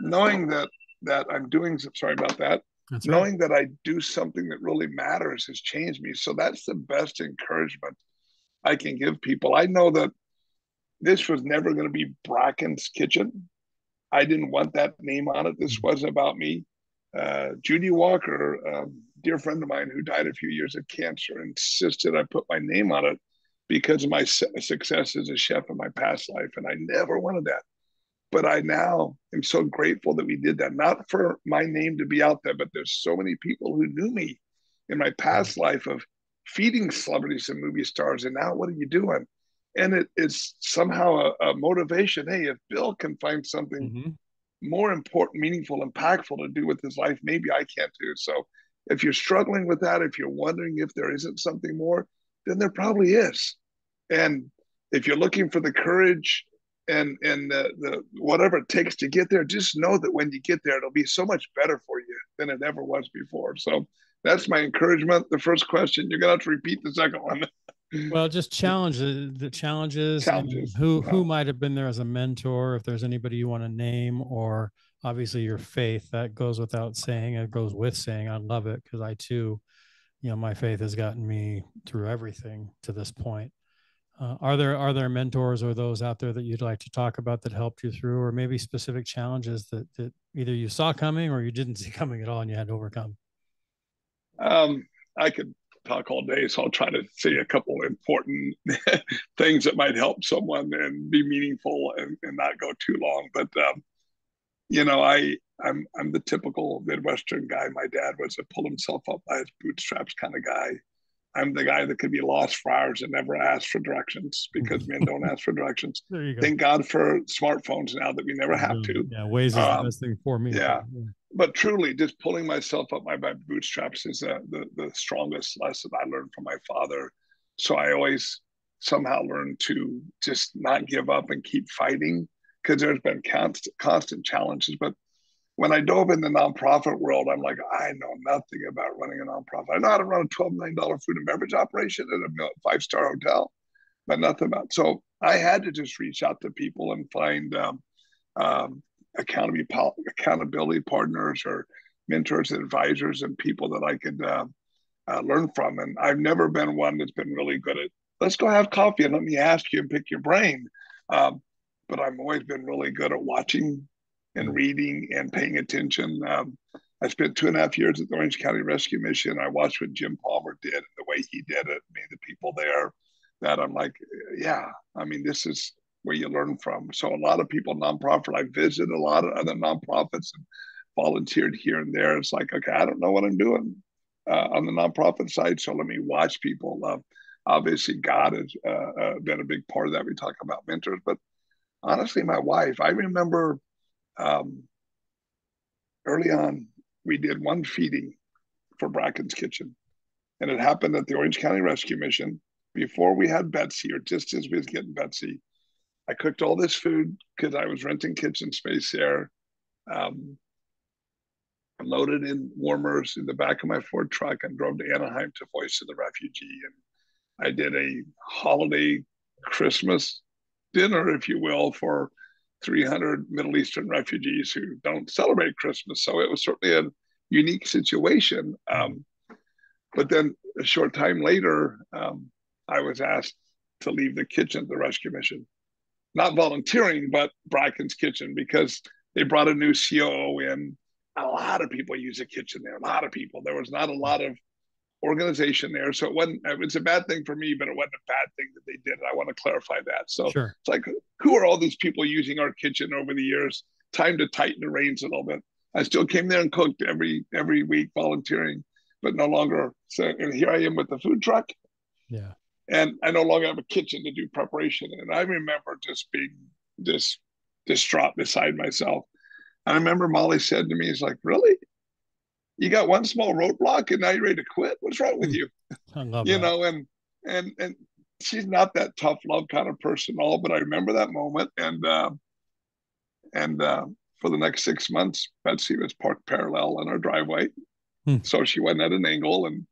knowing that that I'm doing sorry about that that's Knowing right. that I do something that really matters has changed me. So that's the best encouragement I can give people. I know that this was never going to be Bracken's Kitchen. I didn't want that name on it. This mm-hmm. wasn't about me. Uh, Judy Walker, a dear friend of mine who died a few years of cancer, insisted I put my name on it because of my success as a chef in my past life. And I never wanted that. But I now am so grateful that we did that, not for my name to be out there, but there's so many people who knew me in my past life of feeding celebrities and movie stars. And now what are you doing? And it is somehow a, a motivation. Hey, if Bill can find something mm-hmm. more important, meaningful, impactful to do with his life, maybe I can too. So if you're struggling with that, if you're wondering if there isn't something more, then there probably is. And if you're looking for the courage and and the, the whatever it takes to get there just know that when you get there it'll be so much better for you than it ever was before so that's my encouragement the first question you're gonna have to repeat the second one well just challenge the, the challenges, challenges. who who might have been there as a mentor if there's anybody you want to name or obviously your faith that goes without saying it goes with saying i love it because i too you know my faith has gotten me through everything to this point uh, are there are there mentors or those out there that you'd like to talk about that helped you through, or maybe specific challenges that that either you saw coming or you didn't see coming at all and you had to overcome? Um, I could talk all day, so I'll try to say a couple important things that might help someone and be meaningful and, and not go too long. But um, you know, I I'm I'm the typical Midwestern guy. My dad was a pull himself up by his bootstraps kind of guy. I'm the guy that could be lost for hours and never ask for directions because men don't ask for directions. There you go. Thank God for smartphones now that we never have to. Yeah, Waze is um, the best thing for me. Yeah. yeah. But truly, just pulling myself up by my bootstraps is uh, the, the strongest lesson I learned from my father. So I always somehow learned to just not give up and keep fighting because there's been constant, constant challenges. But when I dove in the nonprofit world, I'm like, I know nothing about running a nonprofit. I know how to run a $12 million food and beverage operation at a five star hotel, but nothing about. So I had to just reach out to people and find um, um, accountability accountability partners or mentors and advisors and people that I could uh, uh, learn from. And I've never been one that's been really good at let's go have coffee and let me ask you and pick your brain. Um, but I've always been really good at watching and reading and paying attention. Um, I spent two and a half years at the Orange County Rescue Mission. I watched what Jim Palmer did and the way he did it. Mean, the people there that I'm like, yeah, I mean, this is where you learn from. So a lot of people, nonprofit, I visited a lot of other nonprofits and volunteered here and there. It's like, okay, I don't know what I'm doing uh, on the nonprofit side. So let me watch people. Uh, obviously, God has uh, uh, been a big part of that. We talk about mentors, but honestly, my wife, I remember um, early on, we did one feeding for Bracken's Kitchen. And it happened at the Orange County Rescue Mission before we had Betsy, or just as we was getting Betsy. I cooked all this food because I was renting kitchen space there. Um, loaded in warmers in the back of my Ford truck and drove to Anaheim to Voice of the Refugee. And I did a holiday Christmas dinner, if you will, for 300 Middle Eastern refugees who don't celebrate Christmas. So it was certainly a unique situation. Um, but then a short time later, um, I was asked to leave the kitchen at the rescue mission, not volunteering, but Bracken's kitchen because they brought a new COO in. A lot of people use a kitchen there. A lot of people. There was not a lot of organization there. So it wasn't, it was a bad thing for me, but it wasn't a bad thing that they did. I want to clarify that. So sure. it's like, who are all these people using our kitchen over the years? Time to tighten the reins a little bit. I still came there and cooked every every week volunteering, but no longer. So and here I am with the food truck. Yeah. And I no longer have a kitchen to do preparation. And I remember just being this distraught beside myself. And I remember Molly said to me, "He's like, really? You got one small roadblock and now you're ready to quit. What's wrong with you? I love you that. know, and and and she's not that tough love kind of person at all, but I remember that moment and uh, and uh, for the next six months, Betsy was parked parallel in our driveway. Hmm. So she went at an angle and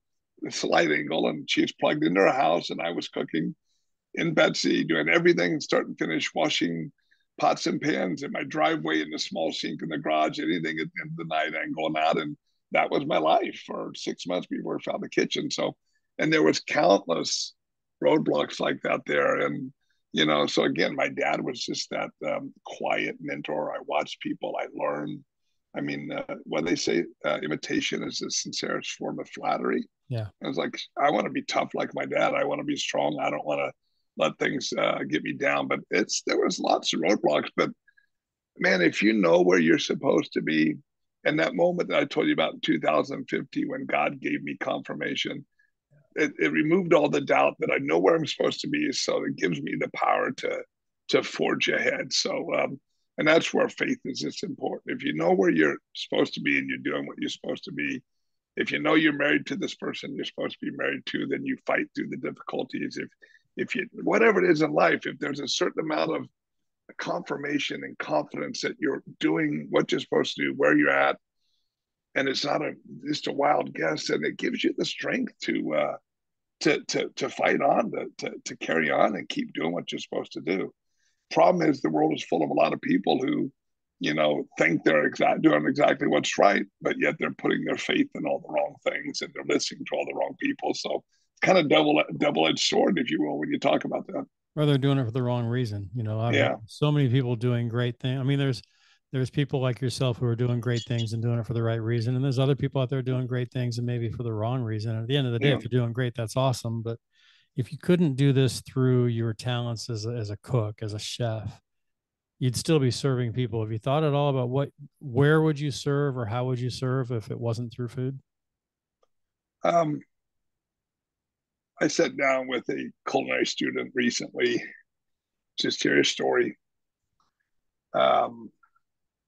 a slight angle, and she was plugged into her house, and I was cooking in Betsy, doing everything, start and finish, washing pots and pans in my driveway in the small sink in the garage, anything at the end of the night, and going out and that was my life for six months before I found the kitchen. So, and there was countless roadblocks like that there. And, you know, so again, my dad was just that um, quiet mentor. I watched people, I learned. I mean, uh, what they say, uh, imitation is the sincerest form of flattery. Yeah. I was like, I want to be tough like my dad. I want to be strong. I don't want to let things uh, get me down. But it's, there was lots of roadblocks. But man, if you know where you're supposed to be, and that moment that I told you about in 2050 when God gave me confirmation, it, it, removed all the doubt that I know where I'm supposed to be. So it gives me the power to to forge ahead. So um, and that's where faith is. It's important. If you know where you're supposed to be and you're doing what you're supposed to be, if you know you're married to this person you're supposed to be married to, then you fight through the difficulties. If if you whatever it is in life, if there's a certain amount of confirmation and confidence that you're doing what you're supposed to do, where you're at, and it's not a just a wild guess, and it gives you the strength to uh, to to to fight on, to, to to carry on, and keep doing what you're supposed to do. Problem is, the world is full of a lot of people who, you know, think they're exact doing exactly what's right, but yet they're putting their faith in all the wrong things, and they're listening to all the wrong people. So kind of double double edged sword, if you will, when you talk about that or they're doing it for the wrong reason. You know, I've yeah. so many people doing great things. I mean, there's there's people like yourself who are doing great things and doing it for the right reason, and there's other people out there doing great things and maybe for the wrong reason. And at the end of the day, yeah. if you're doing great, that's awesome. But if you couldn't do this through your talents as a, as a cook, as a chef, you'd still be serving people. Have you thought at all about what, where would you serve or how would you serve if it wasn't through food? Um, I sat down with a culinary student recently, just hear a story. Um,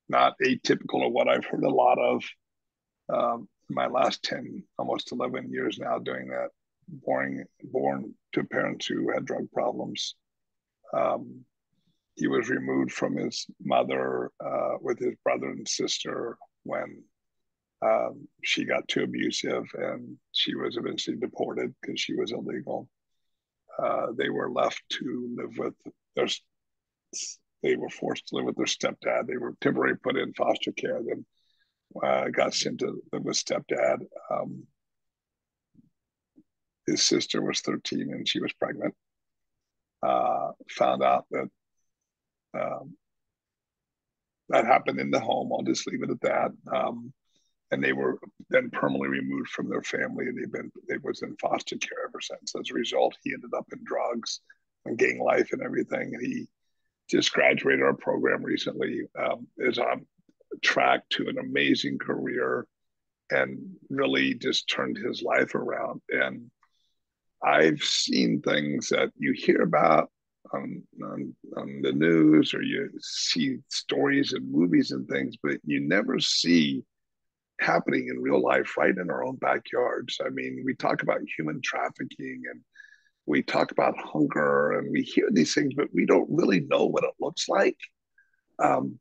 not atypical of what I've heard a lot of um, my last 10, almost 11 years now doing that, born, born to parents who had drug problems. Um, he was removed from his mother uh, with his brother and sister when um, she got too abusive and she was eventually deported because she was illegal. Uh, they were left to live with their, they were forced to live with their stepdad. They were temporarily put in foster care, then uh, got sent to live with stepdad. Um, his sister was 13 and she was pregnant. Uh, found out that um, that happened in the home. I'll just leave it at that. Um, and they were then permanently removed from their family and they've been they was in foster care ever since. As a result he ended up in drugs and gang life and everything and he just graduated our program recently um, is on track to an amazing career and really just turned his life around. And i've seen things that you hear about on, on, on the news or you see stories and movies and things but you never see happening in real life right in our own backyards. I mean, we talk about human trafficking and we talk about hunger and we hear these things, but we don't really know what it looks like. Um,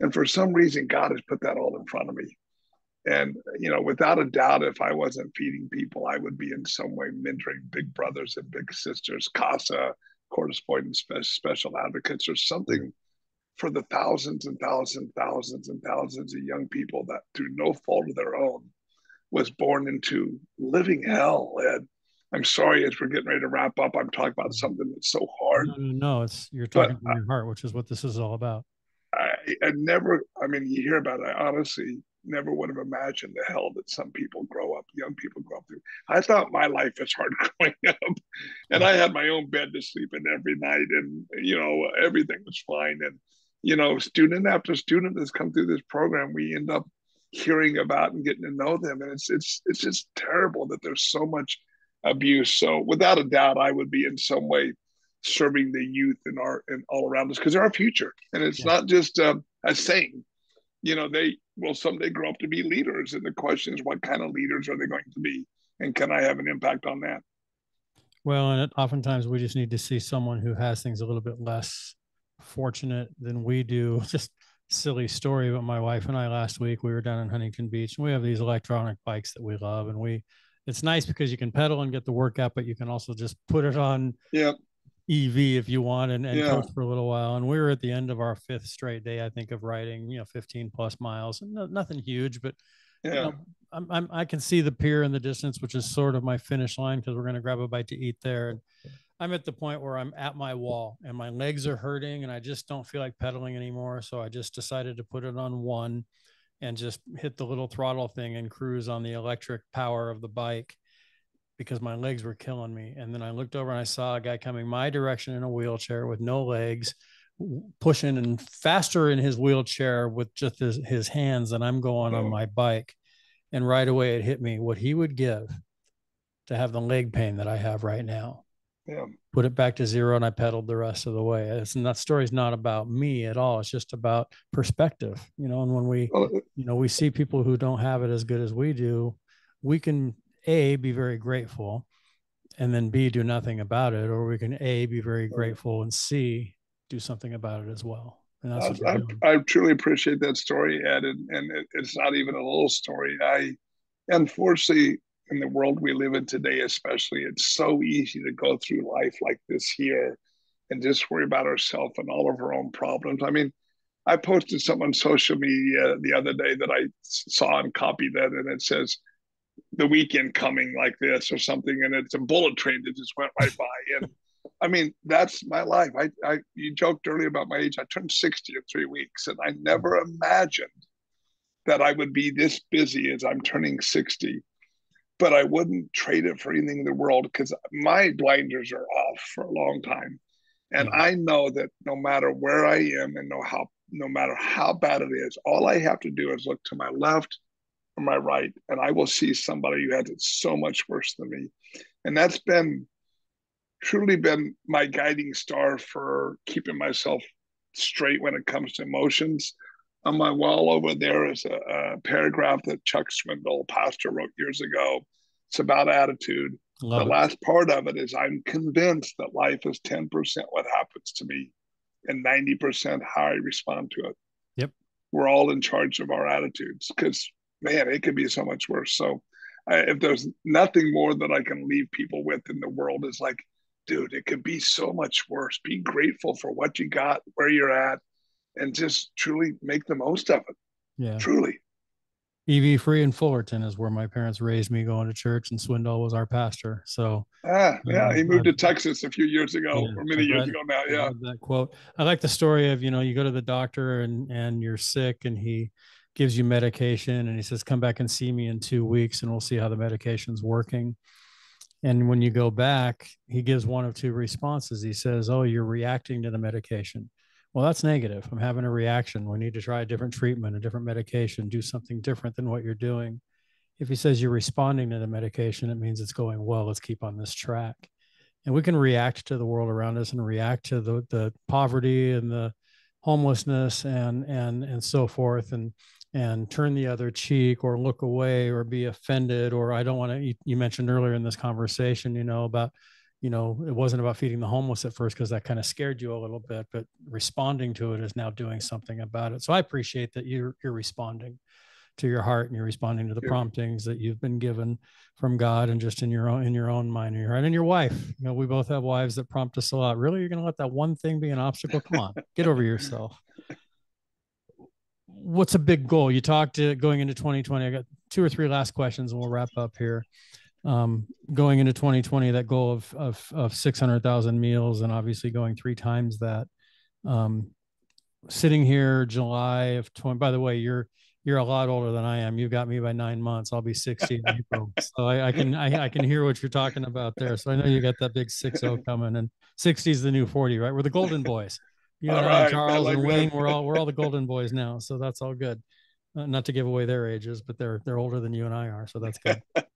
and for some reason, God has put that all in front of me. And, you know, without a doubt, if I wasn't feeding people, I would be in some way mentoring big brothers and big sisters, CASA, of Special Advocates, or something for the thousands and thousands, and thousands and thousands of young people that, through no fault of their own, was born into living hell. And I'm sorry, as we're getting ready to wrap up, I'm talking about something that's so hard. No, no, no it's you're talking but from your heart, which is what this is all about. I, I never, I mean, you hear about it. I honestly never would have imagined the hell that some people grow up, young people grow up through. I thought my life was hard growing up, and I had my own bed to sleep in every night, and you know everything was fine. And you know, student after student that's come through this program, we end up hearing about and getting to know them. And it's it's it's just terrible that there's so much abuse. So without a doubt, I would be in some way serving the youth in our and all around us because they're our future. And it's yeah. not just uh, a saying. You know, they will someday grow up to be leaders. And the question is, what kind of leaders are they going to be? And can I have an impact on that? Well, and oftentimes we just need to see someone who has things a little bit less fortunate than we do. Just silly story, but my wife and I last week we were down in Huntington Beach and we have these electronic bikes that we love and we it's nice because you can pedal and get the workout, but you can also just put it on yeah. EV if you want and, and yeah. coast for a little while. And we were at the end of our fifth straight day, I think, of riding, you know, 15 plus miles. And no, nothing huge, but yeah. You know, I'm, I'm, i can see the pier in the distance, which is sort of my finish line because we're going to grab a bite to eat there. And I'm at the point where I'm at my wall and my legs are hurting and I just don't feel like pedaling anymore. So I just decided to put it on one and just hit the little throttle thing and cruise on the electric power of the bike because my legs were killing me. And then I looked over and I saw a guy coming my direction in a wheelchair with no legs, pushing and faster in his wheelchair with just his, his hands than I'm going oh. on my bike. And right away it hit me what he would give to have the leg pain that I have right now yeah. put it back to zero and I pedaled the rest of the way. It's and that story's not about me at all. It's just about perspective, you know, and when we, well, you know, we see people who don't have it as good as we do, we can A, be very grateful and then B, do nothing about it, or we can A, be very grateful and C, do something about it as well. And that's I, I, I, truly appreciate that story, Ed. And, and it, it's not even a little story. I, unfortunately, in the world we live in today, especially, it's so easy to go through life like this here and just worry about ourselves and all of our own problems. I mean, I posted something on social media the other day that I saw and copied that, and it says, the weekend coming like this or something, and it's a bullet train that just went right by. And I mean, that's my life. I, I you joked earlier about my age. I turned 60 in three weeks, and I never imagined that I would be this busy as I'm turning 60 but I wouldn't trade it for anything in the world because my blinders are off for a long time. And mm-hmm. I know that no matter where I am and know how no matter how bad it is, all I have to do is look to my left or my right, and I will see somebody who has it so much worse than me. And that's been truly been my guiding star for keeping myself straight when it comes to emotions on my wall over there is a, a paragraph that Chuck Swindoll, pastor, wrote years ago. It's about attitude. Love the it. last part of it is I'm convinced that life is 10% what happens to me and 90% how I respond to it. Yep. we're all in charge of our attitudes because man, it could be so much worse. So I, if there's nothing more that I can leave people with in the world is like, dude, it could be so much worse. Be grateful for what you got, where you're at, and just truly make the most of it. Yeah. Truly. EV free in Fullerton is where my parents raised me going to church, and Swindoll was our pastor. So, ah, yeah, um, he moved to Texas a few years ago, yeah, or many years ago now. Yeah, that quote. I like the story of you know you go to the doctor and and you're sick, and he gives you medication, and he says come back and see me in two weeks, and we'll see how the medication's working. And when you go back, he gives one of two responses. He says, "Oh, you're reacting to the medication." Well that's negative. I'm having a reaction. We need to try a different treatment a different medication do something different than what you're doing. If he says you're responding to the medication it means it's going well. Let's keep on this track. And we can react to the world around us and react to the, the poverty and the homelessness and and and so forth and and turn the other cheek or look away or be offended or i don't want to you, you mentioned earlier in this conversation you know about you know, it wasn't about feeding the homeless at first because that kind of scared you a little bit, but responding to it is now doing something about it. So I appreciate that you're you're responding to your heart and you're responding to the promptings that you've been given from God and just in your own in your own mind and your heart and your wife. You know, we both have wives that prompt us a lot. Really, you're gonna let that one thing be an obstacle? Come on, get over yourself. What's a big goal? You talked to going into 2020. I got two or three last questions and we'll wrap up here um, going into 2020, that goal of of, of 600,000 meals, and obviously going three times that. Um, sitting here July of 20. By the way, you're you're a lot older than I am. You got me by nine months. I'll be 60 in April, so I, I can I, I, can hear what you're talking about there. So I know you got that big 60 coming, and 60 is the new 40, right? We're the golden boys. You and right. Charles like and Wayne, we're all we're all the golden boys now, so that's all good. Uh, not to give away their ages, but they're they're older than you and I are, so that's good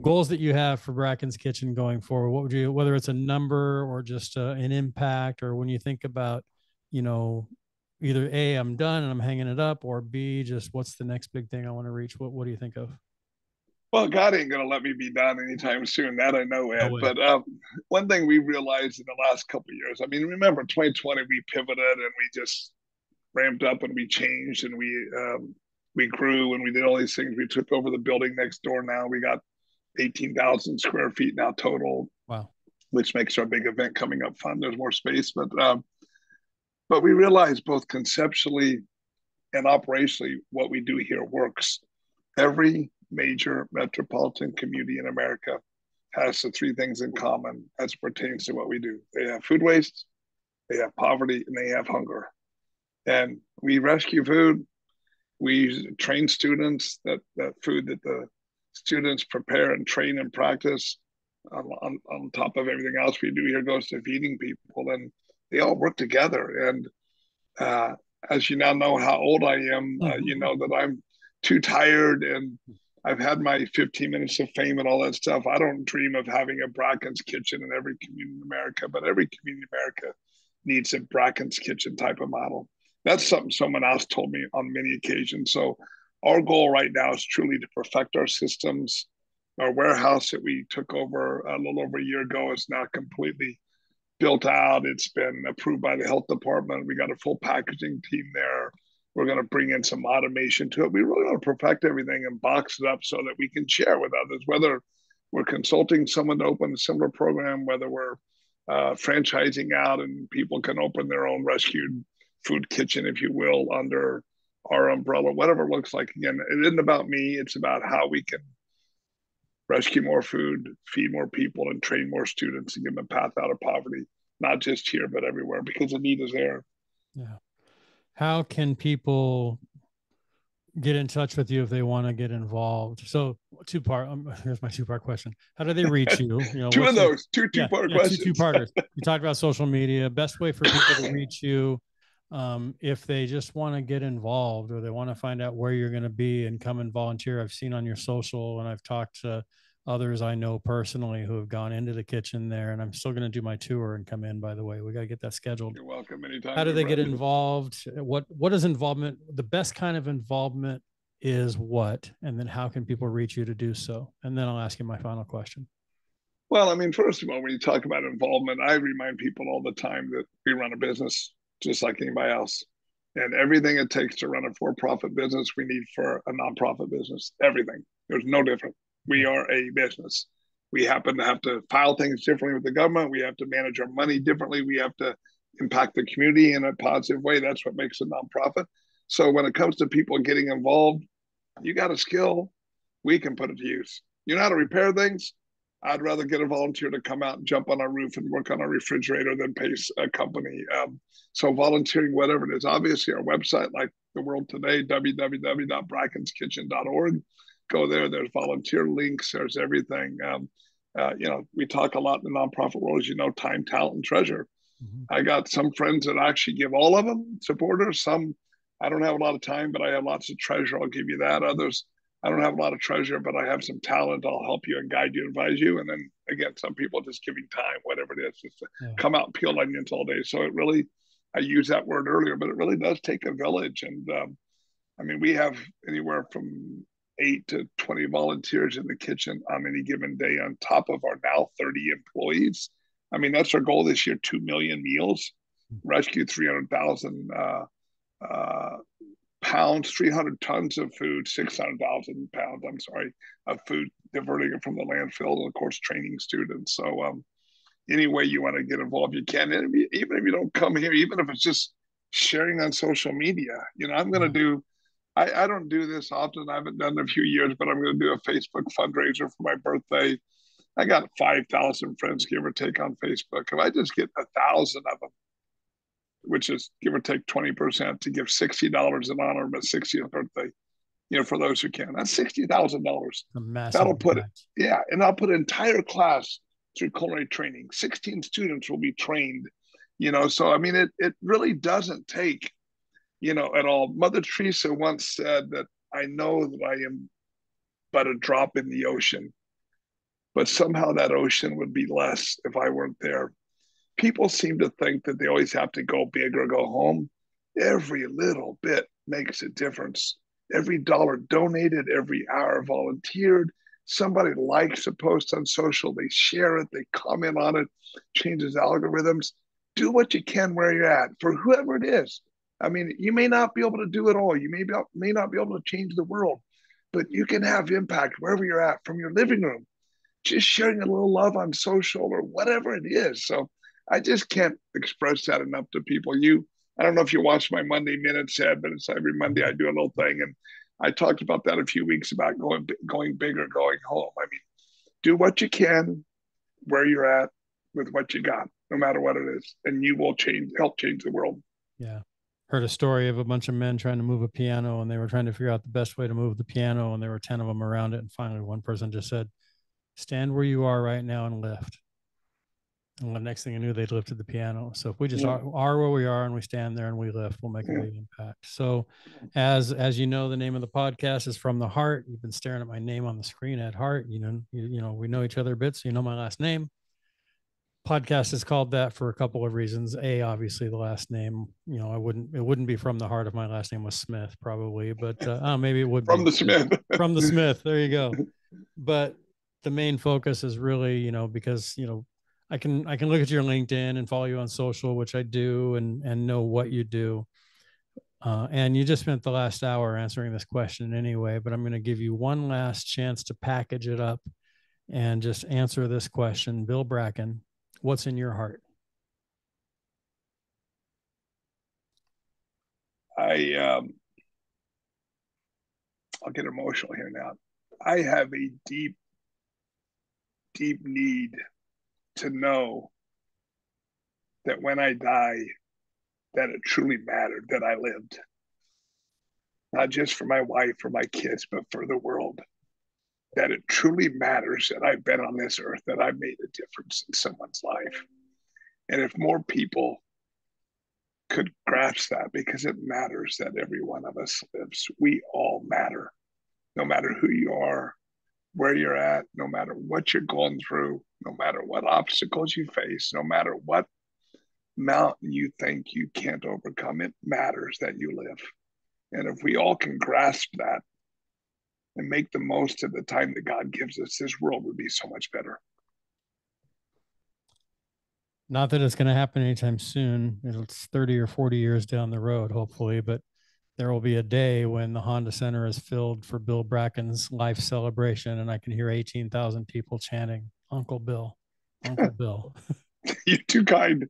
goals that you have for Bracken's Kitchen going forward? What would you, whether it's a number or just uh, an impact, or when you think about, you know, either A, I'm done and I'm hanging it up, or B, just what's the next big thing I want to reach? What What do you think of? Well, God ain't gonna let me be done anytime soon. That I know, Ed. No but um, one thing we realized in the last couple years, I mean, remember 2020, we pivoted and we just ramped up and we changed and we um, we grew and we did all these things. We took over the building next door. Now we got 18,000 square feet now total. Wow. Which makes our big event coming up fun. There's more space, but um, but we realize both conceptually and operationally what we do here works. Every major metropolitan community in America has the three things in common as pertains to what we do. They have food waste, they have poverty, and they have hunger. And we rescue food. We train students that that food that the students prepare and train and practice um, on, on top of everything else we do here goes to feeding people and they all work together. And uh, as you now know how old i am uh, mm-hmm. you know that i'm too tired and i've had my 15 minutes of fame and all that stuff. I don't dream of having a bracken's kitchen in every community in america but every community in america needs a bracken's kitchen type of model. That's something someone else told me on many occasions. So our goal right now is truly to perfect our systems. Our warehouse that we took over a little over a year ago is now completely built out. It's been approved by the health department. We got a full packaging team there. We're going to bring in some automation to it. We really want to perfect everything and box it up so that we can share with others, whether we're consulting someone to open a similar program, whether we're uh, franchising out and people can open their own rescued food kitchen, if you will, under our umbrella, whatever it looks like. Again, it isn't about me. It's about how we can rescue more food, feed more people, and train more students and give them a path out of poverty, not just here, but everywhere because the need is there. Yeah. How can people get in touch with you if they want to get involved? So two part. Um, here's my two part question. How do they reach you? You know, two of those, two two part yeah, questions. two two parters. you talked about social media. Best way for people to reach you um, if they just want to get involved or they want to find out where you're going to be and come and volunteer. I've seen on your social and I've talked to others I know personally who have gone into the kitchen there, and I'm still going to do my tour and come in. By the way, we got to get that scheduled. You're welcome anytime. How do they get involved? What what is involvement? The best kind of involvement is what, and then how can people reach you to do so? And then I'll ask you my final question. Well, I mean, first of all, when you talk about involvement, I remind people all the time that we run a business just like anybody else. And everything it takes to run a for profit business, we need for a nonprofit business. Everything. There's no different. We are a business. We happen to have to file things differently with the government. We have to manage our money differently. We have to impact the community in a positive way. That's what makes a nonprofit. So when it comes to people getting involved, you got a skill, we can put it to use. You know how to repair things? I'd rather get a volunteer to come out and jump on our roof and work on our refrigerator than pay a company. Um, so volunteering, whatever it is, obviously our website, like the world today, www.brackenskitchen.org. Go there. There's volunteer links. There's everything. Um, uh, you know, we talk a lot in the nonprofit world, as you know, time, talent, and treasure. Mm-hmm. I got some friends that actually give all of them supporters. Some I don't have a lot of time, but I have lots of treasure. I'll give you that. Others I don't have a lot of treasure, but I have some talent. I'll help you and guide you, advise you. And then again, some people just giving time, whatever it is, just to yeah. come out and peel onions all day. So it really, I used that word earlier, but it really does take a village. And um, I mean, we have anywhere from eight to 20 volunteers in the kitchen on any given day, on top of our now 30 employees. I mean, that's our goal this year 2 million meals, hmm. rescue 300,000 uh, uh, pounds, 300 tons of food, 600,000 pounds, I'm sorry, of food, diverting it from the landfill, and of course, training students. So, um, any way you want to get involved, you can. And even if you don't come here, even if it's just sharing on social media, you know, I'm going to mm-hmm. do, I, I don't do this often. I haven't done it in a few years, but I'm going to do a Facebook fundraiser for my birthday. I got 5,000 friends, give or take, on Facebook. If I just get a thousand of them which is give or take 20% to give $60 in honor of a 60th birthday, you know, for those who can. That's $60,000. That'll put it, yeah. And I'll put an entire class through culinary training. 16 students will be trained, you know. So, I mean, it, it really doesn't take, you know, at all. Mother Teresa once said that I know that I am but a drop in the ocean, but somehow that ocean would be less if I weren't there people seem to think that they always have to go big or go home. Every little bit makes a difference. Every dollar donated, every hour volunteered, somebody likes a post on social, they share it, they comment on it, changes algorithms. Do what you can where you're at for whoever it is. I mean, you may not be able to do it all. You may be, may not be able to change the world, but you can have impact wherever you're at from your living room, just sharing a little love on social or whatever it is. So I just can't express that enough to people. You, I don't know if you watch my Monday Minutes, said, but it's every Monday I do a little thing, and I talked about that a few weeks about going going big or going home. I mean, do what you can, where you're at, with what you got, no matter what it is, and you will change, help change the world. Yeah, heard a story of a bunch of men trying to move a piano, and they were trying to figure out the best way to move the piano, and there were ten of them around it, and finally one person just said, "Stand where you are right now and lift." And the next thing I knew, they lifted the piano. So if we just yeah. are, are, where we are and we stand there and we lift, we'll make a big impact. So, as as you know, the name of the podcast is from the Hart. You've been staring at my name on the screen at Hart. You know, you, you know, we know each other a bit, so you know my last name. Podcast is called that for a couple of reasons. A, obviously, the last name. You know, I wouldn't it wouldn't be from the Hart if my last name was Smith, probably, but uh, oh, maybe it would from be. the Smith. from the Smith. There you go. But the main focus is really, you know, because you know I can I can look at your LinkedIn and follow you on social, which I do, and and know what you do. Uh, and you just spent the last hour answering this question anyway, but I'm going to give you one last chance to package it up and just answer this question. Bill Bracken, what's in your heart? I um, I'll get emotional here now. I have a deep, deep need to know that when I die, that it truly mattered that I lived. Not just for my wife or my kids, but for the world. That it truly matters that I've been on this earth, that I've made a difference in someone's life. And if more people could grasp that, because it matters that every one of us lives, we all matter, no matter who you are, where you're at, no matter what you're going through, no matter what obstacles you face, no matter what mountain you think you can't overcome, it matters that you live. And if we all can grasp that and make the most of the time that God gives us, this world would be so much better. not that it's going to happen anytime soon. It's 30 or 40 years down the road, hopefully, but there will be a day when the Honda Center is filled for Bill Bracken's life celebration, and I can hear 18,000 people chanting, Uncle Bill, Uncle Bill. You're too kind.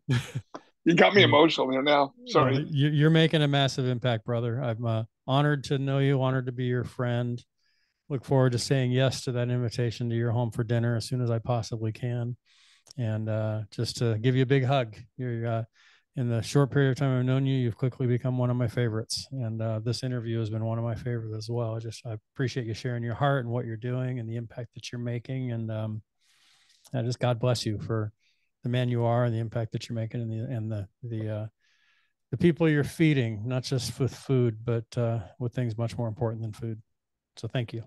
You got me emotional here now. Sorry. you're making a massive impact, brother. I'm uh, honored to know you, honored to be your friend. Look forward to saying yes to that invitation to your home for dinner as soon as I possibly can. And uh, just to give you a big hug. You're uh, in the short period of time I've known you, you've quickly become one of my favorites. And uh, this interview has been one of my favorites as well. I just I appreciate you sharing your heart and what you're doing and the impact that you're making. And um, I just God bless you for the man you are and the impact that you're making and the and the the uh, the people you're feeding, not just with food, but uh, with things much more important than food. So thank you.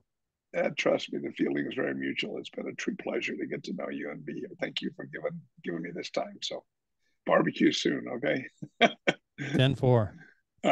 And trust me, the feeling is very mutual. It's been a true pleasure to get to know you and be here. Thank you for giving giving me this time. So barbecue soon, okay? 10 4.